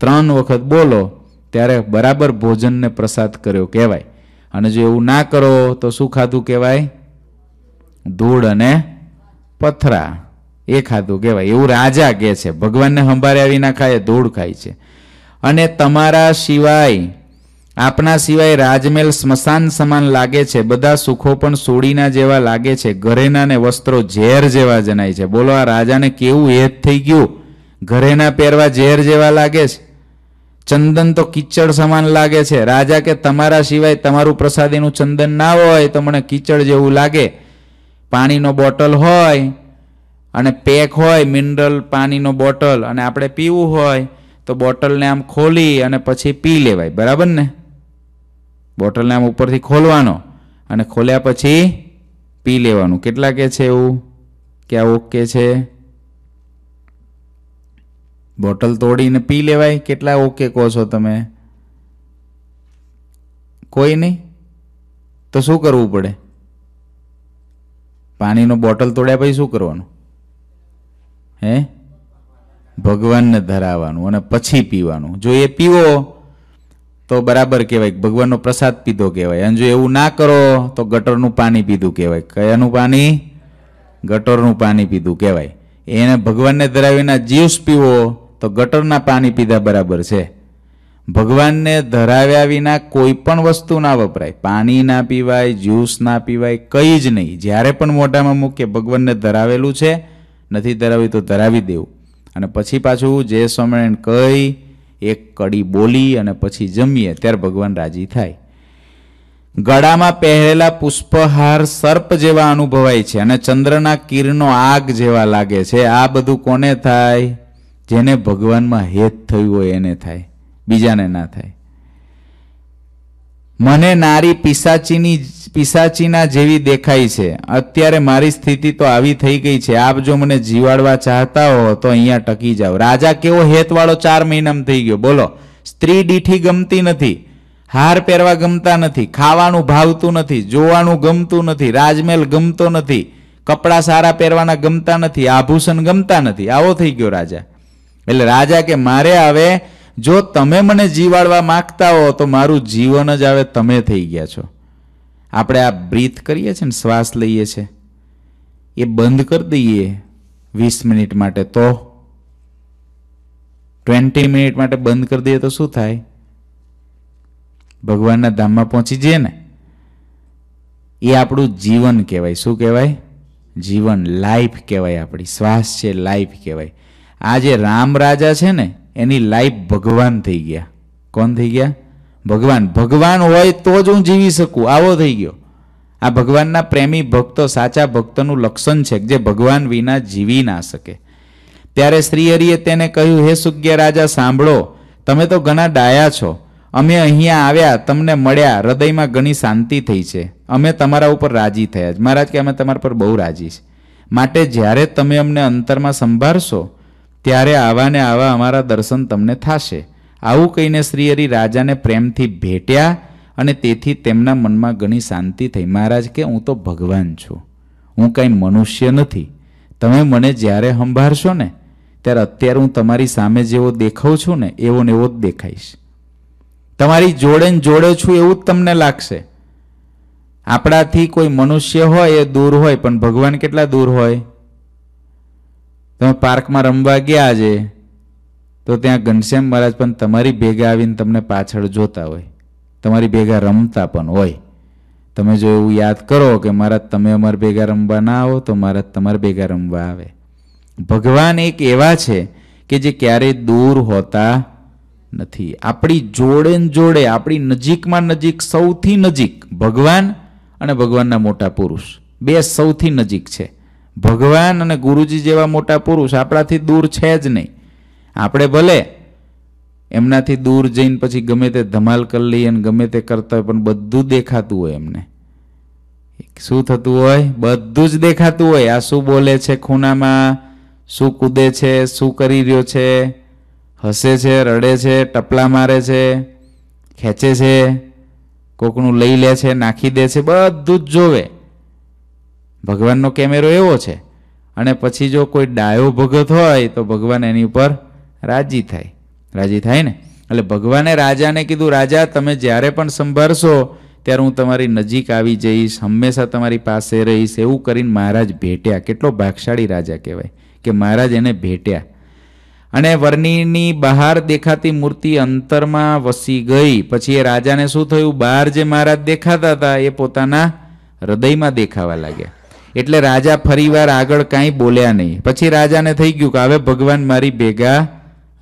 S1: ત્રણ વખત બોલો, ત્યારે બરાબર ભોજનને પ્રસાદ કર્યો કહેવાય. અને જો એવું ના કરો, તો શું ખાધું કહેવાય? ધૂળ અને પથરા. એ ખાધું કહેવાય. એવું રાજા કહે છે. ભગવાનને સંભાળ્યા વિના ખાય, ધૂળ ખાય છે. અને તમારા સિવાય આપના સિવાય રાજમેલ સ્મશાન સમાન લાગે છે. બધા સુખો પણ સોડીના જેવા લાગે છે. ઘરેના ને વસ્ત્રો ઝેર જેવા જણાય છે. બોલો, આ રાજાને કેવું હેત થઈ ગયું? ઘરેના પહેરવા ઝેર જેવા લાગે છે? ચંદન તો કિચડ સમાન લાગે છે. રાજા કે તમારા સિવાય તમારું પ્રસાદીનું ચંદન ના હોય તો મને કિચડ જેવું લાગે. પાણીનો બોટલ હોય અને પેક હોય મિનરલ પાણીનો બોટલ અને આપણે પીવું હોય તો બોટલને આમ ખોલી અને પછી પી લેવાય. બરાબર ને? બોટલને આમ ઉપરથી ખોલવાનો અને ખોલ્યા પછી પી લેવાનું. કેટલા કે છે એવું? કે આ ઓકે છે? બોટલ તોડીને પી લેવાય? કેટલા ઓકે કહો છો તમે? કોઈ નહીં? તો શું કરવું પડે? પાણીનો બોટલ તોડ્યા પછી શું કરવાનું? હે? ભગવાનને ધરાવવાનું અને પછી પીવાનું. જો એ પીવો તો બરાબર કહેવાય, ભગવાનનો પ્રસાદ પીધો કહેવાય. અને જો એવું ના કરો, તો ગટરનું પાણી પીધું કહેવાય. કયાનું પાણી? ગટરનું પાણી પીધું કહેવાય. એને ભગવાનને ધરાવીને જ્યુસ પીવો, તો ગટરના પાણી પીધા બરાબર છે. ભગવાનને ધરાવ્યા વિના કોઈ પણ વસ્તુ ના વપરાય. પાણી ના પીવાય, જ્યુસ ના પીવાય, કંઈ જ નહીં. જ્યારે પણ મોઢામાં મૂકે ભગવાનને ધરાવેલું છે. નથી ધરાવી તો ધરાવી દેવું. અને પછી પાછું જે સ્વામિનારાયણ કહી એક કડી બોલી અને પછી જમીએ, ત્યારે ભગવાન રાજી થાય. ગળામાં પહેરેલા પુષ્પહાર સર્પ જેવા અનુભવાય છે અને ચંદ્રના કિરણો આગ જેવા લાગે છે. આ બધું કોને થાય? જેને ભગવાનમાં હેત થયું હોય એને થાય. બીજાને ના થાય. મને નારી પિસાચીની પિસાચીના જેવી દેખાય છે. અત્યારે મારી સ્થિતિ તો આવી થઈ ગઈ છે. આપ જો મને જીવાડવા ચાહતા હો, તો અહીંયા ટકી જાઓ. રાજા કેવો હેતવાળો ચાર મહિનામાં થઈ ગયો. બોલો. સ્ત્રી દીઠી ગમતી નથી. હાર પહેરવા ગમતા નથી. ખાવાનું ભાવતું નથી. જોવાનું ગમતું નથી. રાજમહેલ ગમતો નથી. કપડાં સારા પહેરવાના ગમતા નથી. આભૂષણ ગમતા નથી. આવો થઈ ગયો રાજા. એટલે રાજા કે, મારે હવે જો તમે મને જીવાડવા માંગતા હો, તો મારું જીવન જ આવે તમે થઈ ગયા છો. આપણે આ બ્રીથ કરીએ છીએ ને, શ્વાસ લઈએ છીએ. એ બંધ કરી દઈએ વીસ મિનિટ માટે તો. ટ્વેન્ટી મિનિટ માટે બંધ કરી દઈએ તો શું થાય? ભગવાનના ધામમાં પહોંચી જઈએ ને. એ આપણું જીવન કહેવાય. શું કહેવાય? જીવન, લાઈફ કહેવાય આપણી. શ્વાસ છે, લાઈફ કહેવાય. આ જે રામ રાજા છે ને એની લાઈફ ભગવાન થઈ ગયા. કોણ થઈ ગયા? ભગવાન. ભગવાન હોય તો જ હું જીવી શકું. આવો થઈ ગયો. આ ભગવાનના પ્રેમી ભક્તો સાચા ભક્તનું લક્ષણ છે જે ભગવાન વિના જીવી ના શકે. ત્યારે શ્રીહરિએ તેને કહ્યું, હે સુગ્ય રાજા, સાંભળો. તમે તો ઘણા ડાયા છો. અમે અહીંયા આવ્યા, તમને મળ્યા. હૃદયમાં ઘણી શાંતિ થઈ છે. અમે તમારા ઉપર રાજી થયા મહારાજ કે, અમે તમારા પર બહુ રાજી છે. માટે જ્યારે તમે અમને અંતરમાં સંભાળશો ત્યારે આવા ને આવા અમારા દર્શન તમને થશે. આવું કહીને શ્રીહરિ રાજાને પ્રેમથી ભેટ્યા અને તેથી તેમના મનમાં ઘણી શાંતિ થઈ. મહારાજ કે, હું તો ભગવાન છું. હું કંઈ મનુષ્ય નથી. તમે મને જ્યારે સંભાળશો ને, ત્યારે અત્યારે હું તમારી સામે જેવો દેખાઉં છું ને, એવો ને એવો જ દેખાઈશ. તમારી જોડે જોડે છું એવું જ તમને લાગશે. આપણાથી કોઈ મનુષ્ય હોય એ દૂર હોય, પણ ભગવાન કેટલા દૂર હોય? તમે પાર્કમાં રમવા ગયા આજે તો ત્યાં ઘનશ્યામ મહારાજ પણ તમારી ભેગા આવીને તમને પાછળ જોતા હોય. તમારી ભેગા રમતા પણ હોય. તમે જો એવું યાદ કરો કે મહારાજ તમે અમારા ભેગા રમવા ના આવો, તો મહારાજ તમારા ભેગા રમવા આવે. ભગવાન એક એવા છે કે જે ક્યારેય દૂર હોતા નથી. આપણી જોડે જોડે, આપણી નજીકમાં નજીક, સૌથી નજીક ભગવાન અને ભગવાનના મોટા પુરુષ. બે સૌથી નજીક છે. ભગવાન અને ગુરુજી જેવા મોટા પુરુષ આપણાથી દૂર છે જ નહીં. આપણે ભલે એમનાથી દૂર જઈને પછી ગમે તે ધમાલ કરી લઈએ અને ગમે તે કરતા હોય, પણ બધું દેખાતું હોય એમને. શું થતું હોય? બધું જ દેખાતું હોય. આ શું બોલે છે ખૂણામાં? શું કૂદે છે? શું કરી રહ્યો છે? હસે છે? રડે છે? ટપલા મારે છે? ખેંચે છે? કોકનું લઈ લે છે? નાખી દે છે? બધું જ જોવે. ભગવાનનો કેમેરો એવો છે. અને પછી જો કોઈ ડાયો ભગત હોય, તો ભગવાન એની ઉપર રાજી થાય. રાજી થાય ને? એટલે ભગવાને રાજાને કીધું, રાજા, તમે જ્યારે પણ સંભાળશો, ત્યારે હું તમારી નજીક આવી જઈશ, હંમેશા તમારી પાસે રહીશ. એવું કરીને મહારાજ ભેટ્યા. કેટલો ભાગશાળી રાજા કહેવાય કે મહારાજ એને ભેટ્યા. અને વર્ણિની બહાર દેખાતી મૂર્તિ અંતરમાં વસી ગઈ. પછી એ રાજાને શું થયું? બહાર જે મહારાજ દેખાતા હતા, એ પોતાના હૃદયમાં દેખાવા લાગ્યા. એટલે રાજા ફરીવાર આગળ કાંઈ બોલ્યા નહીં. પછી રાજાને થઈ ગયું કે હવે ભગવાન મારી ભેગા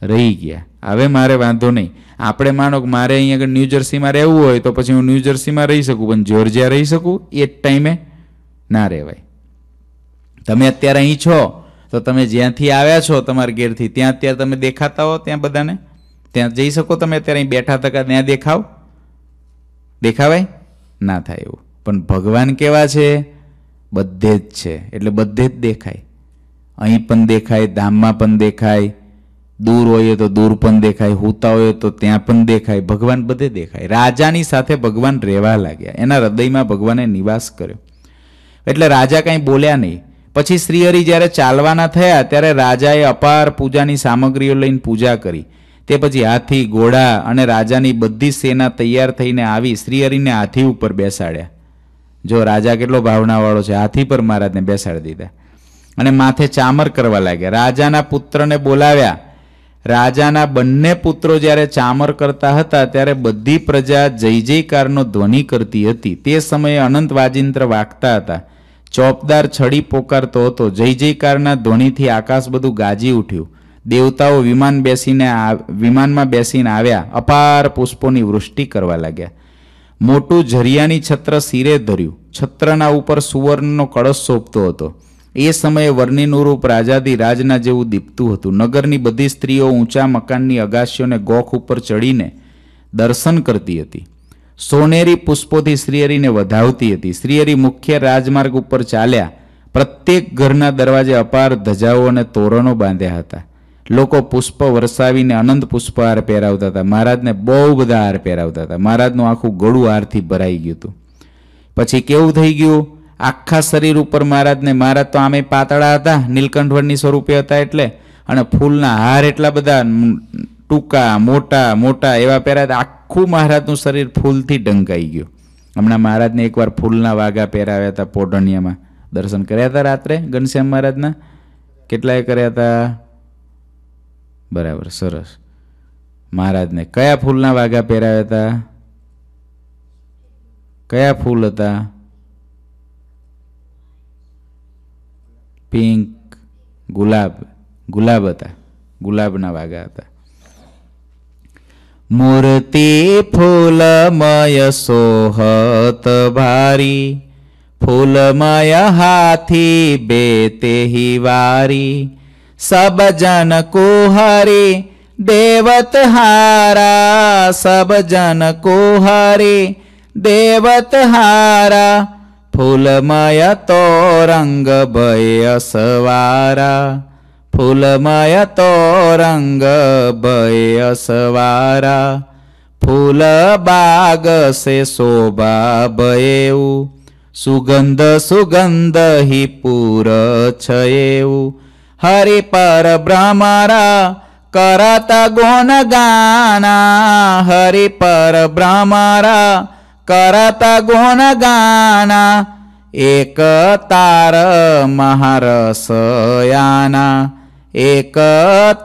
S1: રહી ગયા. હવે મારે વાંધો નહીં. આપણે માનો કે મારે અહીંયા આગળ ન્યૂજર્સીમાં રહેવું હોય તો પછી હું ન્યૂજર્સીમાં રહી શકું, પણ જ્યોર્જિયા રહી શકું, એ જ ટાઈમે ના રહેવાય. તમે અત્યારે અહીં છો, તો તમે જ્યાંથી આવ્યા છો તમારા ઘેરથી, ત્યાં અત્યારે તમે દેખાતા હો ત્યાં બધાને? ત્યાં જઈ શકો તમે અત્યારે અહીં બેઠા તકા ત્યાં દેખાવ. દેખાવાય? ના થાય એવું. પણ ભગવાન કેવા છે? બધે જ છે. એટલે બધે જ દેખાય. અહીં પણ દેખાય, ધામમાં પણ દેખાય, દૂર હોઈએ તો દૂર પણ દેખાય, હુતા હોઈએ તો ત્યાં પણ દેખાય, ભગવાન બધે દેખાય. રાજાની સાથે ભગવાન રહેવા લાગ્યા. એના હૃદયમાં ભગવાને નિવાસ કર્યો. એટલે રાજા કાંઈ બોલ્યા નહીં. પછી શ્રીહરિ જ્યારે ચાલવાના થયા, ત્યારે રાજાએ અપાર પૂજાની સામગ્રીઓ લઈને પૂજા કરી. તે પછી હાથી, ઘોડા અને રાજાની બધી સેના તૈયાર થઈને આવી, શ્રીહરિને હાથી ઉપર બેસાડ્યા. જો રાજા કેટલો ભાવનાવાળો છે, હાથી પર મહારાજને બેસાડી દીધા. અને માથે ચામર કરવા લાગ્યા. રાજાના પુત્રને બોલાવ્યા. રાજાના બંને પુત્રો જ્યારે ચામર કરતા હતા, ત્યારે બધી પ્રજા જય જયકારનો ધ્વનિ કરતી હતી. તે સમયે અનંત વાજિંત્ર વાગતા હતા. ચોપદાર છડી પોકારતો હતો. જય જયકારના ધ્વનિથી આકાશ બધું ગાજી ઉઠ્યું. દેવતાઓ વિમાન બેસીને વિમાનમાં બેસીને આવ્યા. અપાર પુષ્પોની વૃષ્ટિ કરવા લાગ્યા. મોટું ઝરિયાની છત્ર શિરે ધર્યું. છત્રના ઉપર સુવર્ણનો કળશ સોંપતો હતો. એ સમયે વર્ણિનુરૂપ રાજાદી રાજના જેવું દીપતું હતું. નગરની બધી સ્ત્રીઓ ઊંચા મકાનની અગાશીઓને ગોખ ઉપર ચડીને દર્શન કરતી હતી. સોનેરી પુષ્પોથી શ્રીહરિને વધાવતી હતી. શ્રીહરિ મુખ્ય રાજમાર્ગ ઉપર ચાલ્યા. પ્રત્યેક ઘરના દરવાજે અપાર ધજાઓ અને તોરણો બાંધ્યા હતા. લોકો પુષ્પ વરસાવીને અનંત પુષ્પહાર પહેરાવતા હતા. મહારાજને બહુ બધા હાર પહેરાવતા હતા. મહારાજનું આખું ગળું હારથી ભરાઈ ગયું હતું. પછી કેવું થઈ ગયું? આખા શરીર ઉપર મહારાજને, મહારાજ તો આમે પાતળા હતા નીલકંઠવરની સ્વરૂપે હતા એટલે. અને ફૂલના હાર એટલા બધા ટૂંકા, મોટા મોટા એવા પહેરાતા આખું મહારાજનું શરીર ફૂલથી ઢંકાઈ ગયું. હમણાં મહારાજને એકવાર ફૂલના વાઘા પહેરાવ્યા હતા પોઢણિયામાં. દર્શન કર્યા હતા રાત્રે ઘનશ્યામ મહારાજના? કેટલાય કર્યા હતા? બરાબર, સરસ. મહારાજને કયા ફૂલના વાઘા પહેરાવ્યા હતા? કયા ફૂલ હતા? પિંક, ગુલાબ ગુલાબ હતા, ગુલાબના વાઘા હતા. મૂર્તિ ફૂલમય સોહત ભારી, ફૂલમય હાથી બેતે વારી सब जन को हरे देवत हारा। सब जन को हरे देवत हारा। फूलमय तो रंग बयसवारा फूलमय तो रंग बयसवारा फूल बाग से शोभा बयेऊ। सुगंध सुगंध ही पूर पूरौ હરિ પર ભ્રમરા કરતા ગુણ ગાના. હરિ પર ભ્રમરા કરતા ગુણ ગાના. એક તાર મહારસયાના. એક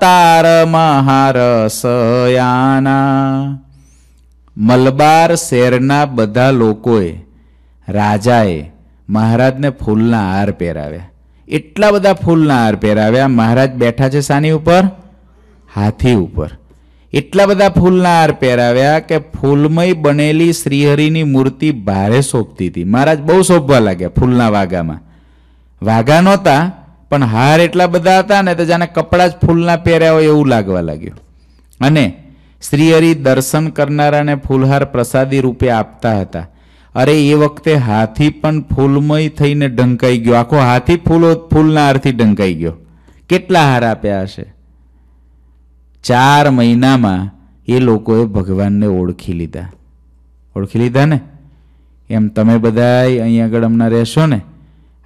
S1: તાર મહારસયાના. મલબાર શહેરના બધા લોકોએ રાજાએ મહારાજને ફૂલના હાર પહેરાવ્યા. એટલા બધા ફૂલના હાર પહેરાવ્યા. મહારાજ બેઠા છે સાની ઉપર? હાથી ઉપર. એટલા બધા ફૂલના હાર પહેરાવ્યા કે ફૂલમય બનેલી શ્રીહરિની મૂર્તિ ભારે શોભતી હતી. મહારાજ બહુ શોભવા લાગ્યા ફૂલના વાગામાં. વાઘા નહોતા, પણ હાર એટલા બધા હતા ને તો જાણે કપડાં જ ફૂલના પહેર્યા હોય એવું લાગવા લાગ્યું. અને શ્રીહરિ દર્શન કરનારાને ફૂલહાર પ્રસાદી રૂપે આપતા હતા. અરે, એ વખતે હાથી પણ ફૂલમય થઈને ઢંકાઈ ગયો. આખો હાથી ફૂલો, ફૂલના હારથી ઢંકાઈ ગયો. કેટલા હાર આપ્યા હશે? ચાર મહિનામાં એ લોકોએ ભગવાનને ઓળખી લીધા. ઓળખી લીધા ને? એમ તમે બધા અહીં આગળ હમણાં રહેશો ને?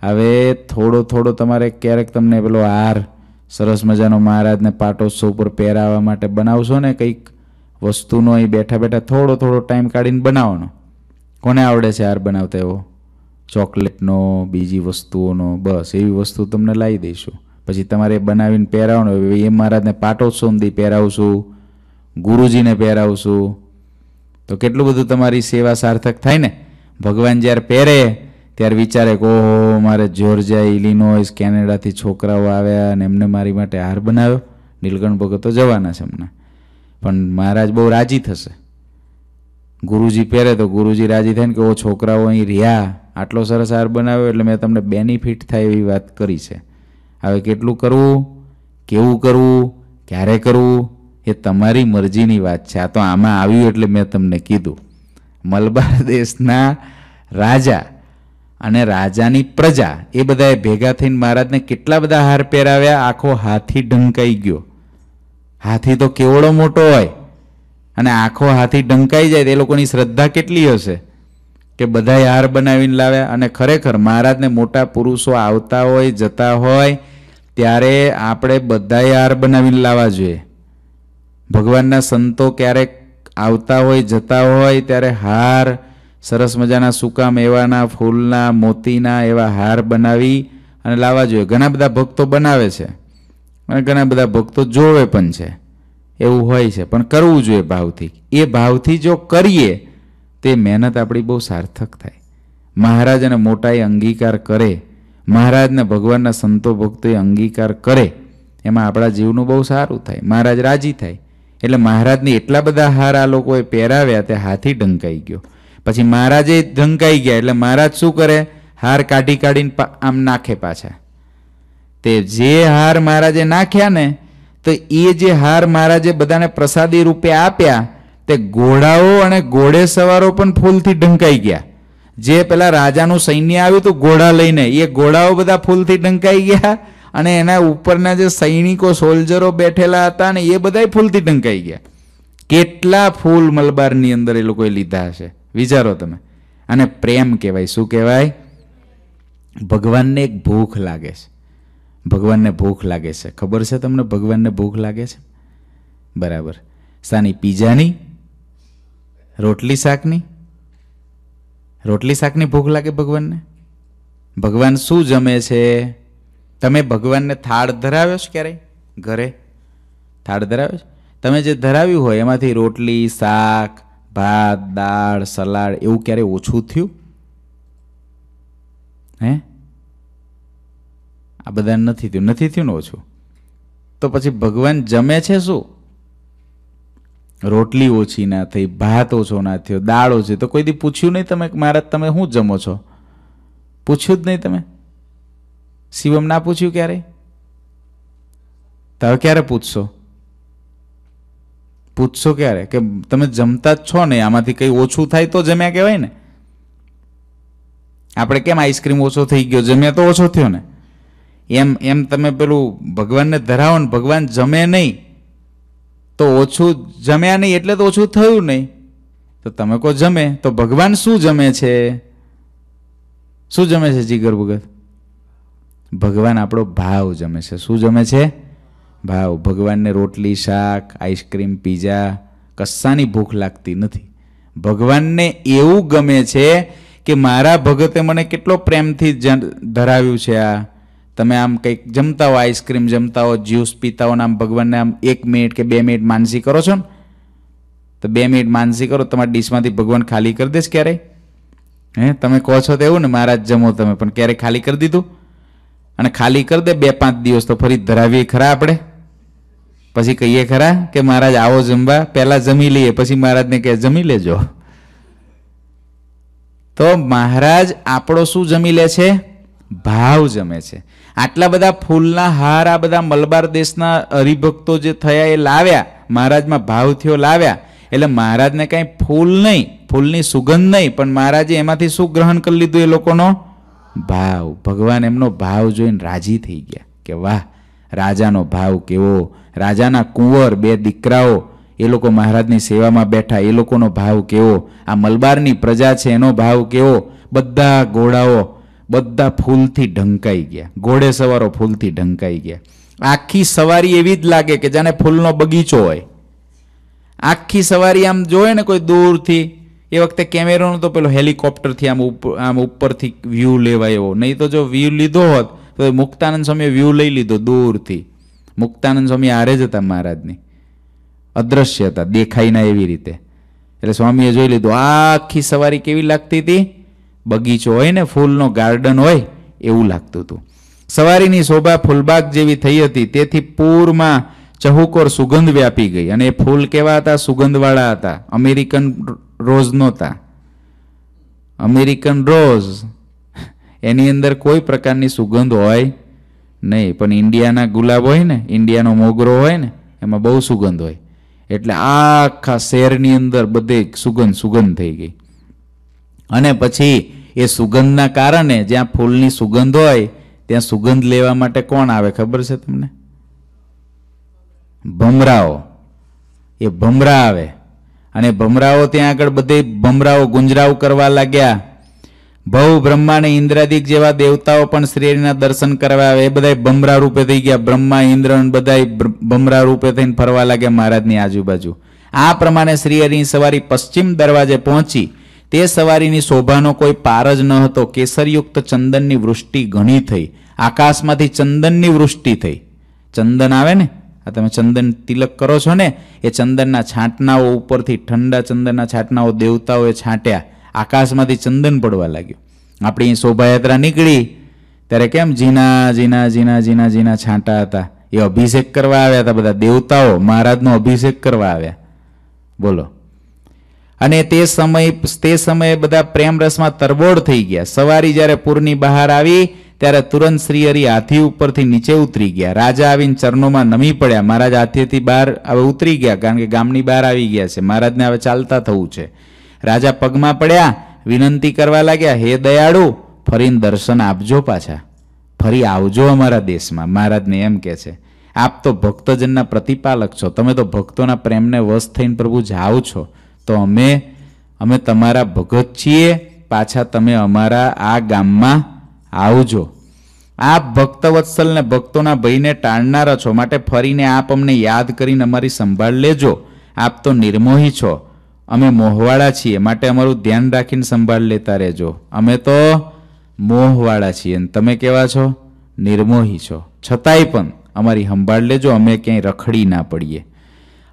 S1: હવે થોડો થોડો તમારે ક્યારેક તમને પેલો હાર, સરસ મજાનો મહારાજને પાટોત્સવ ઉપર પહેરાવવા માટે બનાવશો ને કંઈક વસ્તુનો અહીં બેઠા બેઠા થોડો થોડો ટાઈમ કાઢીને બનાવવાનો. કોને આવડે છે હાર બનાવતા એવો? ચોકલેટનો, બીજી વસ્તુઓનો, બસ એવી વસ્તુ તમને લાવી દઈશું. પછી તમારે બનાવીને પહેરાવવાનો. એ મહારાજને પાટોત્સવથી પહેરાવશું, ગુરુજીને પહેરાવશું. તો કેટલું બધું તમારી સેવા સાર્થક થાય ને? ભગવાન જ્યારે પહેરે, ત્યારે વિચારે કે ઓહો, મારે જ્યોર્જિયા, ઇલિનોઇસ, કેનેડાથી છોકરાઓ આવ્યા અને એમને મારી માટે હાર બનાવ્યો. નીલકંઠ ભગત તો જવાના છે એમના પણ મહારાજ બહુ રાજી થશે. ગુરુજી પહેરે તો ગુરુજી રાજી થાય ને કે, ઓ છોકરાઓ અહીં રહ્યા, આટલો સરસ હાર બનાવ્યો એટલે મેં તમને બેનિફિટ થાય એવી વાત કરી છે. હવે કેટલું કરવું? કેવું કરવું? ક્યારે કરવું? એ તમારી મરજીની વાત છે. આ તો આમાં આવ્યું એટલે મેં તમને કીધું. મલબાર દેશના રાજા અને રાજાની પ્રજા, એ બધાએ ભેગા થઈને મહારાજને કેટલા બધા હાર પહેરાવ્યા? આખો હાથી ઢંકાઈ ગયો. હાથી તો કેવડો મોટો હોય. અને આખો હાથી ઢંકાઈ જાય તો એ લોકોની શ્રદ્ધા કેટલી હશે? કે બધાએ હાર બનાવીને લાવ્યા અને ખરેખર મહારાજને મોટા પુરુષો આવતા હોય, જતા હોય, ત્યારે આપણે બધાએ હાર બનાવીને લાવવા જોઈએ. ભગવાનના સંતો ક્યારેક આવતા હોય, જતા હોય, ત્યારે હાર, સરસ મજાના સૂકા મેવાના ફૂલના, મોતીના એવા હાર બનાવી અને લાવવા જોઈએ. ઘણા બધા ભક્તો બનાવે છે અને ઘણા બધા ભક્તો જોવે પણ છે. એવું હોય છે. પણ કરવું જોઈએ ભાવથી. એ ભાવથી જો કરીએ, તે મહેનત આપણી બહુ સાર્થક થાય. મહારાજ અને મોટાએ અંગીકાર કરે. મહારાજને ભગવાનના સંતો ભક્તોએ અંગીકાર કરે. એમાં આપણા જીવનું બહુ સારું થાય. મહારાજ રાજી થાય. એટલે મહારાજને એટલા બધા હાર આ લોકોએ પહેરાવ્યા, તે હાથી ઢંકાઈ ગયો. પછી મહારાજે ઢંકાઈ ગયા. એટલે મહારાજ શું કરે? હાર કાઢી કાઢીને આમ નાખે પાછા. તે જે હાર મહારાજે નાખ્યા ને તો એ જે હાર મહારાજે બધાને પ્રસાદી રૂપે આપ્યા, તે ઘોડાઓ અને ઘોડે સવારો પણ ફૂલથી ઢંકાઈ ગયા. જે પેલા રાજાનું સૈન્ય આવ્યું હતું ઘોડા લઈને, એ ઘોડાઓ બધા ફૂલથી ઢંકાઈ ગયા અને એના ઉપરના જે સૈનિકો સોલ્જરો બેઠેલા હતા ને એ બધાય ફૂલથી ઢંકાઈ ગયા. કેટલા ફૂલ મલબારની અંદર એ લોકોએ લીધા હશે? વિચારો તમે. અને પ્રેમ કહેવાય. શું કહેવાય? ભગવાનને એક ભૂખ લાગે છે. ભગવાનને ભૂખ લાગે છે. ખબર છે તમને ભગવાનને ભૂખ લાગે છે? બરાબર. સાની પીઝાની? રોટલી શાકની? રોટલી શાકની ભૂખ લાગે ભગવાનને? ભગવાન શું જમે છે? તમે ભગવાનને થાળ ધરાવ્યો છે ક્યારેય? ઘરે? થાળ ધરાવ્યો છે? તમે જે ધરાવ્યું હોય, એમાંથી રોટલી, શાક, ભાત, દાળ, સલાડ, એવું ક્યારેય ઓછું થયું? હે? આ બધા નથી થયું. નથી થયું ને ઓછું. તો પછી ભગવાન જમે છે શું? રોટલી ઓછી ના થઈ, ભાત ઓછો ના થયો, દાળ ઓછી. તો કોઈ દી પૂછ્યું નહીં તમે મહારાજ, તમે શું જમો છો? પૂછ્યું જ નહીં તમે? શિવમ ના પૂછ્યું ક્યારે તો હવે ક્યારે પૂછશો? પૂછશો ક્યારે? કે તમે જમતા જ છો ને, આમાંથી કંઈ ઓછું થાય તો જમ્યા કહેવાય ને? આપણે કેમ આઈસ્ક્રીમ ઓછો થઈ ગયો? જમ્યા તો ઓછો થયો ને? એમ એમ તમે પેલું ભગવાનને ધરાવો ને ભગવાન જમે નહીં, તો ઓછું જમ્યા નહીં એટલે તો ઓછું થયું નહીં. તો તમે કહો જમે, તો ભગવાન શું જમે છે? શું જમે છે જીગર ભગત? ભગવાન આપણો ભાવ જમે છે. શું જમે છે? ભાવ. ભગવાનને રોટલી, શાક, આઈસ્ક્રીમ, પીઝા, કશાની ભૂખ લાગતી નથી. ભગવાનને એવું ગમે છે કે મારા ભગતે મને કેટલો પ્રેમથી ધરાવ્યું છે આ તમે આમ કંઈક જમતા હો આઈસ્ક્રીમ જમતા હો જ્યુસ પીતા હો આમ ભગવાનને આમ એક મિનિટ કે બે મિનિટ માનસી કરો છો ને? તો બે મિનિટ માનસી કરો, તમારી ડીશમાંથી ભગવાન ખાલી કરી દેશ ક્યારેય. હે, તમે કહો છો તો એવું ને, મહારાજ, જમો તમે. પણ ક્યારેય ખાલી કરી દીધું? અને ખાલી કરી દે બે પાંચ દિવસ તો ફરી ધરાવીએ ખરા આપણે? પછી કહીએ ખરા કે, મહારાજ, આવો જમવા, પહેલાં જમી લઈએ, પછી મહારાજને કહે, જમી લેજો. તો મહારાજ આપણો શું જમી લે છે? ભાવ જમે છે. આટલા બધા ફૂલના હાર, આ બધા મલબાર દેશના હરિભક્તો જે થયા એ લાવ્યા, મહારાજમાં ભાવ થયો લાવ્યા. એટલે મહારાજને કાંઈ ફૂલ નહીં, ફૂલની સુગંધ નહીં, પણ મહારાજે એમાંથી શું ગ્રહણ કરી લીધું એ લોકોનો? ભાવ. ભગવાન એમનો ભાવ જોઈને રાજી થઈ ગયા કે વાહ, રાજાનો ભાવ કેવો? રાજાના કુંવર, બે દીકરાઓ, એ લોકો મહારાજની સેવામાં બેઠા, એ લોકોનો ભાવ કેવો? આ મલબારની પ્રજા છે, એનો ભાવ કેવો? બધા ઘોડાઓ બધા ફૂલથી ઢંકાઈ ગયા. ઘોડે સવારો ફૂલથી ઢંકાઈ ગયા. આખી સવારી એવી જ લાગે કે જાણે ફૂલનો બગીચો હોય. આખી સવારી આમ જોયે ને કોઈ દૂરથી, એ વખતે કેમેરાનો તો પેલો હેલિકોપ્ટરથી આમ આમ ઉપરથી વ્યૂ લેવાય એવો. નહીં તો જો વ્યૂ લીધો હોત, તો મુક્તાનંદ સ્વામીએ વ્યૂ લઈ લીધો દૂરથી. મુક્તાનંદ સ્વામી આરે જ હતા મહારાજની. અદ્રશ્ય હતા, દેખાય ના એવી રીતે. એટલે સ્વામીએ જોઈ લીધું આખી સવારી કેવી લાગતી હતી? બગીચો હોય ને, ફૂલનો ગાર્ડન હોય, એવું લાગતું હતું. સવારીની શોભા ફૂલબાગ જેવી થઈ હતી, તેથી પૂરમાં ચહુકોર સુગંધ વ્યાપી ગઈ અને એ ફૂલ કેવા હતા? સુગંધવાળા હતા. અમેરિકન રોઝ નહોતા. American rose. એની અંદર કોઈ પ્રકારની સુગંધ હોય નહીં, પણ ઇન્ડિયાના ગુલાબ હોય ને, ઇન્ડિયાનો મોગરો હોય ને, એમાં બહુ સુગંધ હોય. એટલે આખા શહેરની અંદર બધે સુગંધ સુગંધ થઈ ગઈ. અને પછી એ સુગંધના કારણે જ્યાં ફૂલની સુગંધ હોય, ત્યાં સુગંધ લેવા માટે કોણ આવે ખબર છે તમને? ભમરાઓ. એ ભમરા આવે. અને ભમરાઓ ત્યાં આગળ બધે ભમરાઓ ગુંજરાવ કરવા લાગ્યા. ભવ બ્રહ્મા અને ઇન્દ્રાદિક જેવા દેવતાઓ પણ શ્રીના દર્શન કરવા આવે એ બધા ભમરા રૂપે થઈ ગયા. બ્રહ્મા, ઇન્દ્ર બધા ભમરા રૂપે થઈને ફરવા લાગ્યા મહારાજની આજુબાજુ. આ પ્રમાણે શ્રી હરિની સવારી પશ્ચિમ દરવાજે પહોંચી તે સવારીની શોભાનો કોઈ પાર જ ન હતો. કેસરયુક્ત ચંદનની વૃષ્ટિ ઘણી થઈ. આકાશમાંથી ચંદનની વૃષ્ટિ થઈ. ચંદન આવે ને? આ તમે ચંદન તિલક કરો છો ને, એ ચંદનના છાંટનાઓ ઉપરથી ઠંડા ચંદનના છાંટનાઓ દેવતાઓએ છાંટ્યા. આકાશમાંથી ચંદન પડવા લાગ્યું. આપણી શોભાયાત્રા નીકળી. ત્યારે કેમ જીના જીના જીના જીના જીના છાંટા હતા? એ અભિષેક કરવા આવ્યા હતા બધા દેવતાઓ. મહારાજનો અભિષેક કરવા આવ્યા. બોલો. અને તે સમય, તે સમયે બધા પ્રેમ રસમાં તરબોળ થઈ ગયા. સવારી જ્યારે પૂરની બહાર આવી, ત્યારે તુરંત શ્રી હરિ હાથી ઉપરથી નીચે ઉતરી ગયા. રાજા આવીને ચરણોમાં નમી પડ્યા. મહારાજ હાથીથી બહાર હવે ઉતરી ગયા, કારણ કે ગામની બહાર આવી ગયા છે. મહારાજને હવે ચાલતા થવું છે. રાજા પગમાં પડ્યા, વિનંતી કરવા લાગ્યા, હે દયાળુ, ફરીને દર્શન આપજો પાછા. ફરી આવજો અમારા દેશમાં. મહારાજને એમ કે છે, આપ તો ભક્તજનના પ્રતિપાલક છો. તમે તો ભક્તોના પ્રેમને વશ થઈને પ્રભુ જાઓ છો. તો અમે અમે તમારા ભગત છીએ, પાછા તમે અમારા આ ગામમાં આવજો. આપ ભક્તવત્સલને ભક્તોના ભયને ટાળનારા છો, માટે ફરીને આપ અમને યાદ કરીને અમારી સંભાળ લેજો. આપ તો નિર્મોહી છો. અમે મોહવાળા છીએ, માટે અમારું ધ્યાન રાખીને સંભાળ લેતા રહેજો. અમે તો મોહવાળા છીએ. તમે કેવા છો? નિર્મોહી છો. છતાંય પણ અમારી સંભાળ લેજો, અમે ક્યાંય રખડી ના પડીએ.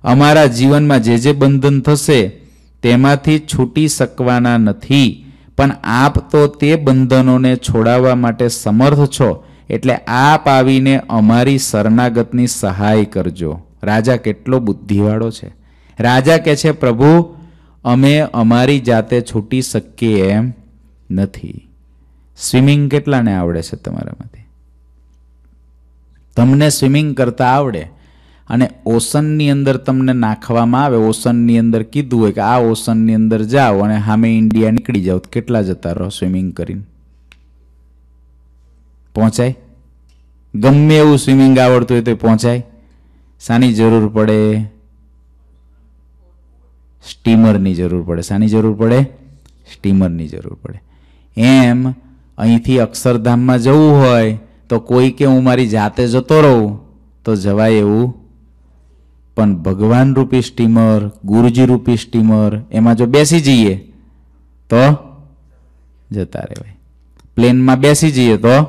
S1: અમારા જીવનમાં જે જે બંધન થશે તેમાંથી છૂટી શકવાના નથી. પણ આપ તો તે બંધનોને છોડાવવા માટે સમર્થ છો, એટલે આપ આવીને અમારી શરણાગતની સહાય કરજો. રાજા કેટલો બુદ્ધિવાળો છે. રાજા કહે છે, પ્રભુ, અમે અમારી જાતે છૂટી શકીએ એમ નથી. સ્વિમિંગ કેટલાને આવડે છે તમારામાંથી? તમને સ્વિમિંગ કરતા આવડે? અને ઓશનની અંદર તમને નાખવામાં આવે ઓશનની અંદર કીધું હોય કે આ ઓશનની અંદર જાઓ અને સામે ઇન્ડિયા નીકળી જાઓ કેટલા જતા રહો સ્વિમિંગ કરીને? પહોંચાય? ગમે એવું સ્વિમિંગ આવડતું હોય તો પહોંચાય? શાની જરૂર પડે? સ્ટીમરની જરૂર પડે. શાની જરૂર પડે? સ્ટીમરની જરૂર પડે. એમ અહીંથી અક્ષરધામમાં જવું હોય તો કોઈ કે હું મારી જાતે જતો રહું, તો જવાય એવું પણ ભગવાન રૂપી સ્ટીમર, ગુરુજી રૂપી સ્ટીમર, એમાં જો બેસી જઈએ, તો જતા રહેવાય. પ્લેનમાં બેસી જઈએ, તો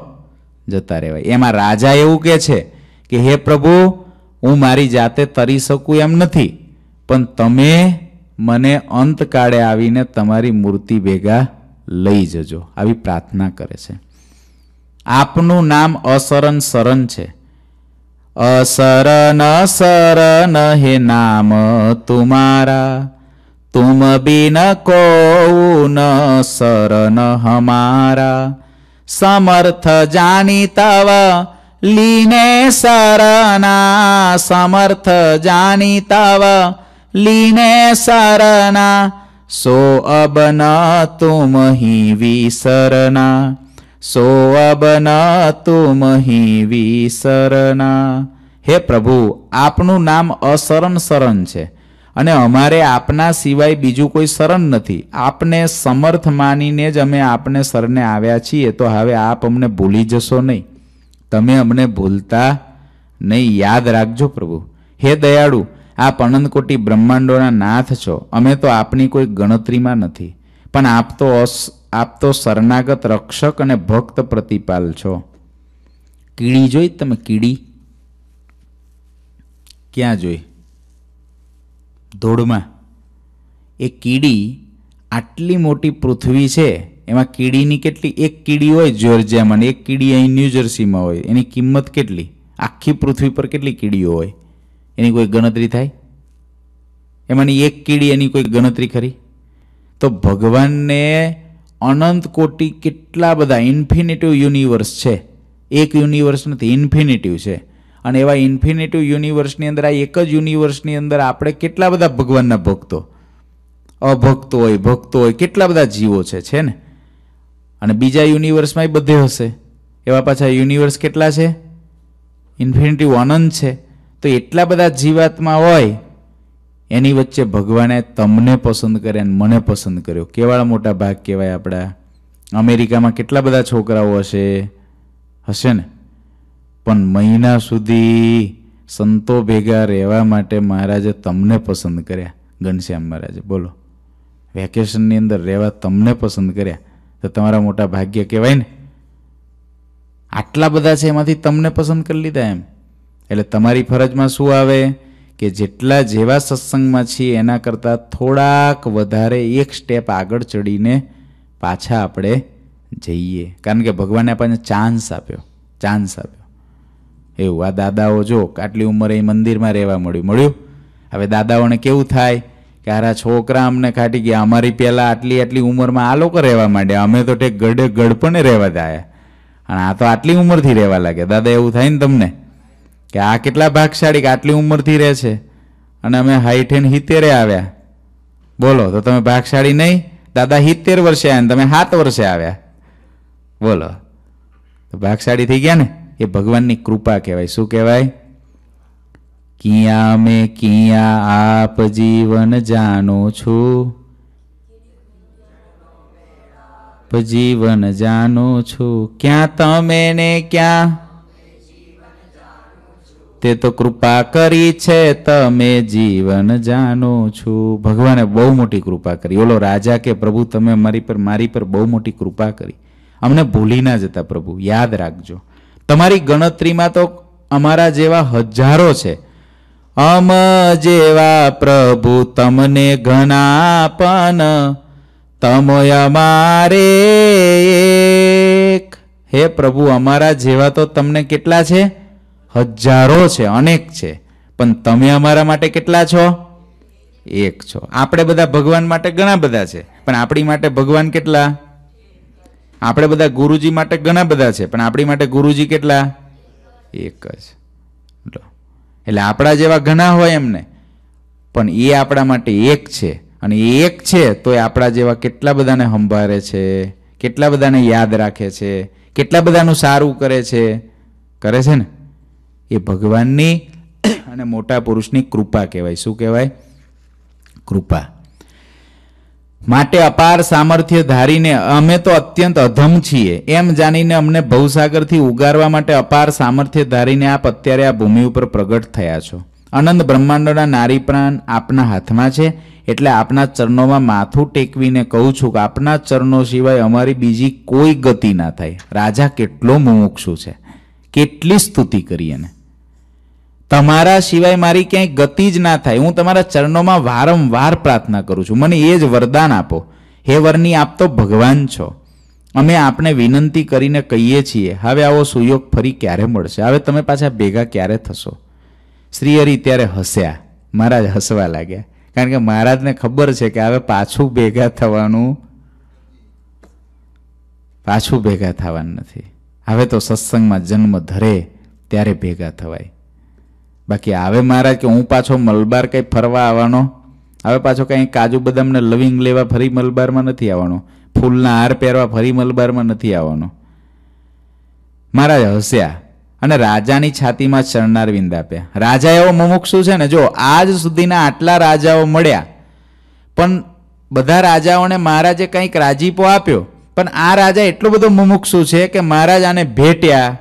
S1: જતા રહેવાય. એમાં રાજા એવું કે છે કે, હે પ્રભુ, હું મારી જાતે તરી શકું એમ નથી, પણ તમે મને અંતકાળે આવીને તમારી મૂર્તિ ભેગા લઈ જજો. આવી પ્રાર્થના કરે છે. આપનું નામ અસરન સરન છે. अशरण शरण बिन को न शरण जानी जनिताव लीने शरणा जानी जनिताव लीने शरणा न तुम ही विसरना। સો તુમહી વિસરના હે પ્રભુ, આપનું નામ અસરણ શરણ છે અને અમારે આપના સિવાય બીજું કોઈ શરણ નથી. આપને સમર્થ માનીને જ અમે આપને શરણે આવ્યા છીએ, તો હવે આપ અમને ભૂલી જશો નહીં. તમે અમને ભૂલતા નહીં. યાદ રાખજો પ્રભુ. હે દયાળુ, આપ અનંતકોટી બ્રહ્માંડોના નાથ છો. અમે તો આપની કોઈ ગણતરીમાં નથી. પણ આપ તો આપ તો શરણાગત રક્ષક અને ભક્ત પ્રતિપાલ છો. કીડી જોઈ તમે કીડી? ક્યાં જોઈ? ધોળમાં. એ કીડી આટલી મોટી પૃથ્વી છે, એમાં કીડીની કેટલી? એક કીડી હોય જ્યોર્જિયામાં એક કીડી અહીં ન્યૂજર્સીમાં હોય. એની કિંમત કેટલી? આખી પૃથ્વી પર કેટલી કીડીઓ હોય? એની કોઈ ગણતરી થાય? એમાંની એક કીડી એની કોઈ ગણતરી ખરી? તો ભગવાનને અનંત કોટી કેટલા બધા ઇન્ફિનિટિવ યુનિવર્સ છે? એક યુનિવર્સ નથી ઇન્ફિનિટિવ છે. અને એવા ઇન્ફિનિટિવ યુનિવર્સની અંદર આ એક જ યુનિવર્સની અંદર આપણે કેટલા બધા ભગવાનના ભક્તો? અભક્તો હોય, ભક્તો હોય, કેટલા બધા જીવો છે છે ને? અને બીજા યુનિવર્સમાં બધે હશે. એવા પાછા યુનિવર્સ કેટલા છે? ઇન્ફિનિટિવ અનંત છે. તો એટલા બધા જીવાત્મા હોય એની વચ્ચે ભગવાને તમને પસંદ કર્યા અને મને પસંદ કર્યો. કેવાળા મોટા ભાગ કહેવાય આપણા. અમેરિકામાં કેટલા બધા છોકરાઓ હશે? હશે ને? પણ મહિના સુધી સંતો ભેગા રહેવા માટે મહારાજે તમને પસંદ કર્યા. ઘનશ્યામ મહારાજે, બોલો. વેકેશનની અંદર રહેવા તમને પસંદ કર્યા. તો તમારા મોટા ભાગ્ય કહેવાય ને? આટલા બધા છે એમાંથી તમને પસંદ કરી લીધા એમ. એટલે તમારી ફરજમાં શું આવે? કે જેટલા જેવા સત્સંગમાં છીએ એના કરતાં થોડાક વધારે એક સ્ટેપ આગળ ચડીને પાછા આપણે જઈએ. કારણ કે ભગવાને આપણને ચાન્સ આપ્યો. ચાન્સ આપ્યો. એવું, આ દાદાઓ જો આટલી ઉંમરે એ મંદિરમાં રહેવા મળ્યું. મળ્યું? હવે દાદાઓને કેવું થાય કે આરા છોકરા અમને ખાટી ગયા. અમારી પહેલાં આટલી આટલી ઉંમરમાં આ લોકો રહેવા માંડ્યા. અમે તો ટેક ગઢે ગઢપણે રહેવા જાય. અને આ તો આટલી ઉંમરથી રહેવા લાગે દાદા, એવું થાય ને તમને? કે આ કેટલા ભાગશાળી કે આટલી ઉંમરથી રહે છે? અને અમે હાઈઠે ને હિત્તેરે આવ્યા. બોલો, તો તમે ભાગશાળી નહીં? દાદા હિત્તેર વર્ષે આવ્યા તમે સાત વર્ષે આવ્યા. બોલો. તો ભાગશાળી થઈ ગયા ને? એ ભગવાનની કૃપા કહેવાય. શું કહેવાય? કિયા મેં કિયા આપ જીવન જાણો છું? જીવન જાણો છું? ક્યાં તમે ને ક્યાં? તે તો કૃપા કરી છે, તમે જીવન જાણો છો. ભગવાને બહુ મોટી કૃપા કરી. ઓલો રાજા કે, પ્રભુ, તમે મારી પર મારી પર બહુ મોટી કૃપા કરી. અમને ભૂલી ના જતા પ્રભુ, યાદ રાખજો. તમારી ગણતરીમાં તો અમારા જેવા હજારો છે. અમ જેવા પ્રભુ તમને ઘણા પણ તમો અમારે હે પ્રભુ, અમારા જેવા તો તમને કેટલા છે? હજારો છે, અનેક છે. પણ તમે અમારા માટે કેટલા છો? એક છો. આપણે બધા ભગવાન માટે ઘણા બધા છે, પણ આપણી માટે ભગવાન કેટલા? આપણે બધા ગુરુજી માટે ઘણા બધા છે, પણ આપણી માટે ગુરુજી કેટલા? એક જ. એટલે આપણા જેવા ઘણા હોય એમને, પણ એ આપણા માટે એક છે. અને એક છે, તો એ આપણા જેવા કેટલા બધાને સંભાળે છે? કેટલા બધાને યાદ રાખે છે? કેટલા બધાનું સારું કરે છે? કરે છે ને? એ ભગવાનની અને મોટા પુરુષની કૃપા કહેવાય. શું કહેવાય? કૃપા. માટે અપાર સામર્થ્ય ધારીને અમે તો અત્યંત અધમ છીએ. એમ જાણીને અમને ભવસાગરથી ઉગારવા માટે અપાર સામર્થ્ય ધારીને આપ અત્યારે આ ભૂમિ ઉપર પ્રગટ થયા છો. અનંત બ્રહ્માંડોના નારી પ્રાણ આપના હાથમાં છે, એટલે આપના ચરણોમાં માથું ટેકવીને કહું છું કે આપના ચરણો સિવાય અમારી બીજી કોઈ ગતિ ના થાય. રાજા કેટલો મુમુક્ષુ છે. કેટલી સ્તુતિ કરી એને. તમારા સિવાય મારી ક્યાંય ગતિ જ ના થાય. હું તમારા ચરણોમાં વારંવાર પ્રાર્થના કરું છું. મને એ જ વરદાન આપો. હે વરની, આપ તો ભગવાન છો. અમે આપને વિનંતી કરીને કહીએ છીએ, હવે આવો સુયોગ ફરી ક્યારે મળશે? હવે તમે પાછા ભેગા ક્યારે થશો? શ્રીહરિ ત્યારે હસ્યા. મહારાજ હસવા લાગ્યા. કારણ કે મહારાજને ખબર છે કે હવે પાછું ભેગા થવાનું, પાછું ભેગા થવાનું નથી. હવે તો સત્સંગમાં જન્મ ધરે, ત્યારે ભેગા થવાય. બાકી આવે મહારાજ કે હું પાછો મલબાર કંઈ ફરવા આવવાનો? હવે પાછો કંઈ કાજુ બદામને લવિંગ લેવા ફરી મલબારમાં નથી આવવાનો? ફૂલના હાર પહેરવા ફરી મલબારમાં નથી આવવાનો? મહારાજ હસ્યા, અને રાજાની છાતીમાં ચરનાર વિંદ આપ્યા. રાજા એવો મુમુક્ષુ છે ને, જો આજ સુધીના આટલા રાજાઓ મળ્યા, પણ બધા રાજાઓને મહારાજે કંઈક રાજીપો આપ્યો. પણ આ રાજા એટલો બધો મુમુક્ષુ છે કે મહારાજ આને ભેટ્યા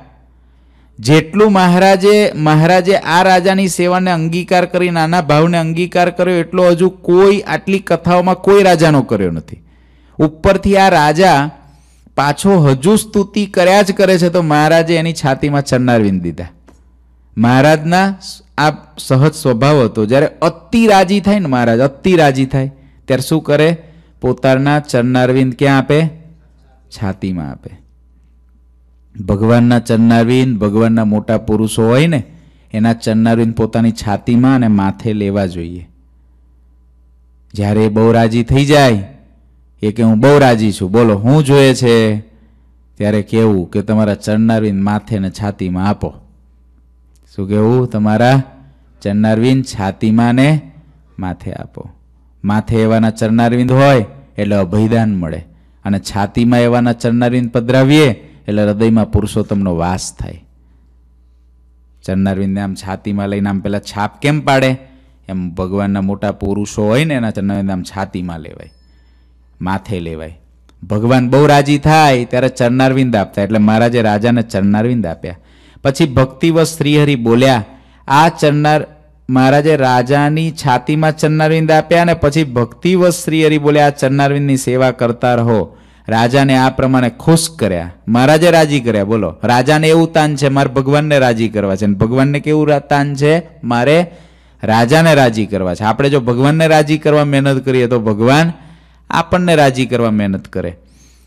S1: જેટલું મહારાજે મહારાજે આ રાજાની સેવાને અંગીકાર કરી, નાના ભાવને અંગીકાર કર્યો, એટલો હજુ કોઈ આટલી કથાઓમાં કોઈ રાજાનો કર્યો નથી. ઉપરથી આ રાજા પાછો હજુ સ્તુતિ કર્યા જ કરે છે, તો મહારાજે એની છાતીમાં ચરનાર વિંદ દીધા. મહારાજના આ સહજ સ્વભાવ હતો. જ્યારે અતિ રાજી થાય ને મહારાજ, અતિ રાજી થાય, ત્યારે શું કરે? પોતાના ચરનારવિંદ ક્યાં આપે? છાતીમાં આપે. ભગવાનના ચરનારવિંદ ભગવાનના મોટા પુરુષો હોય ને, એના ચરનારવિંદ પોતાની છાતીમાં અને માથે લેવા જોઈએ. જ્યારે એ બહુ રાજી થઈ જાય, એ કે હું બહુ રાજી છું, બોલો, હું જોઈએ છે? ત્યારે કેવું કે તમારા ચરનારવિંદ માથે ને છાતીમાં આપો. શું કહેવું? તમારા ચરનારવિંદ છાતીમાં ને માથે આપો. માથે એવાના ચરનારવિંદ હોય એટલે અભયદાન મળે. અને છાતીમાં એવાના ચરનારવિંદ પધરાવીએ એટલે હૃદયમાં પુરુષોત્તમનો વાસ થાય. ચરનારવિંદને આમ છાતીમાં લઈને આમ પહેલાં છાપ કેમ પાડે? એમ ભગવાનના મોટા પુરુષો હોય ને એના ચરનારવિંદ આમ છાતીમાં લેવાય, માથે લેવાય. ભગવાન બહુ રાજી થાય ત્યારે ચરનારવિંદ આપતા, એટલે મહારાજે રાજાને ચરનારવિંદ આપ્યા. પછી ભક્તિવશ શ્રીહરિ બોલ્યા, આ ચરનાર મહારાજે રાજાની છાતીમાં ચરનારવિંદ આપ્યા અને પછી ભક્તિવશ શ્રીહરિ બોલ્યા, આ ચરનારવિંદની સેવા કરતા રહો. રાજાને આ પ્રમાણે ખુશ કર્યા. મહારાજે રાજી કર્યા. બોલો, રાજાને એવું તાન છે, મારે ભગવાનને રાજી કરવા છે. અને ભગવાનને કેવું તાન છે? મારે રાજાને રાજી કરવા છે. આપણે જો ભગવાનને રાજી કરવા મહેનત કરીએ તો ભગવાન આપણને રાજી કરવા મહેનત કરે.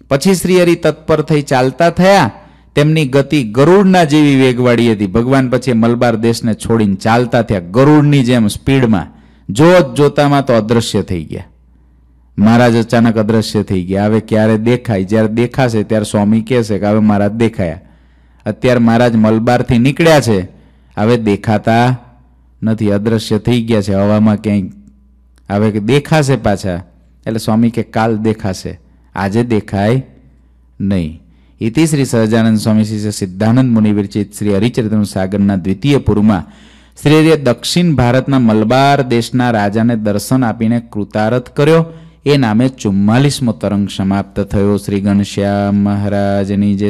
S1: પછી શ્રી હરિ તત્પર થઈ ચાલતા થયા. તેમની ગતિ ગરુડના જેવી વેગવાળી હતી. ભગવાન પછી મલબાર દેશને છોડીને ચાલતા થયા ગરુડની જેમ સ્પીડમાં. જોત જોતામાં તો અદ્રશ્ય થઈ ગયા. મહારાજ અચાનક અદ્રશ્ય થઈ ગયા. હવે ક્યારે દેખાય? જ્યારે દેખાશે ત્યારે સ્વામી કહેશે કે હવે મહારાજ દેખાયા. અત્યારે મહારાજ મલબારથી નીકળ્યા છે. હવે દેખાતા નથી. અદ્રશ્ય થઈ ગયા છે. હવામાં ક્યાંય હવે દેખાશે પાછા. એટલે સ્વામી કે કાલ દેખાશે. આજે દેખાય નહીં. ઇતિ શ્રી સહજાનંદ સ્વામી શ્રી સિદ્ધાનંદ મુનિ વિરચિત શ્રી હરિચરિત્ર સાગરના દ્વિતીય પૂરમાં શ્રી હરિએ દક્ષિણ ભારતના મલબાર દેશના રાજાને દર્શન આપીને કૃતારથ કર્યો. એ નામે ચુમ્માલીસમો તરંગ સમાપ્ત થયો. શ્રી ઘનશ્યામ મહારાજની જે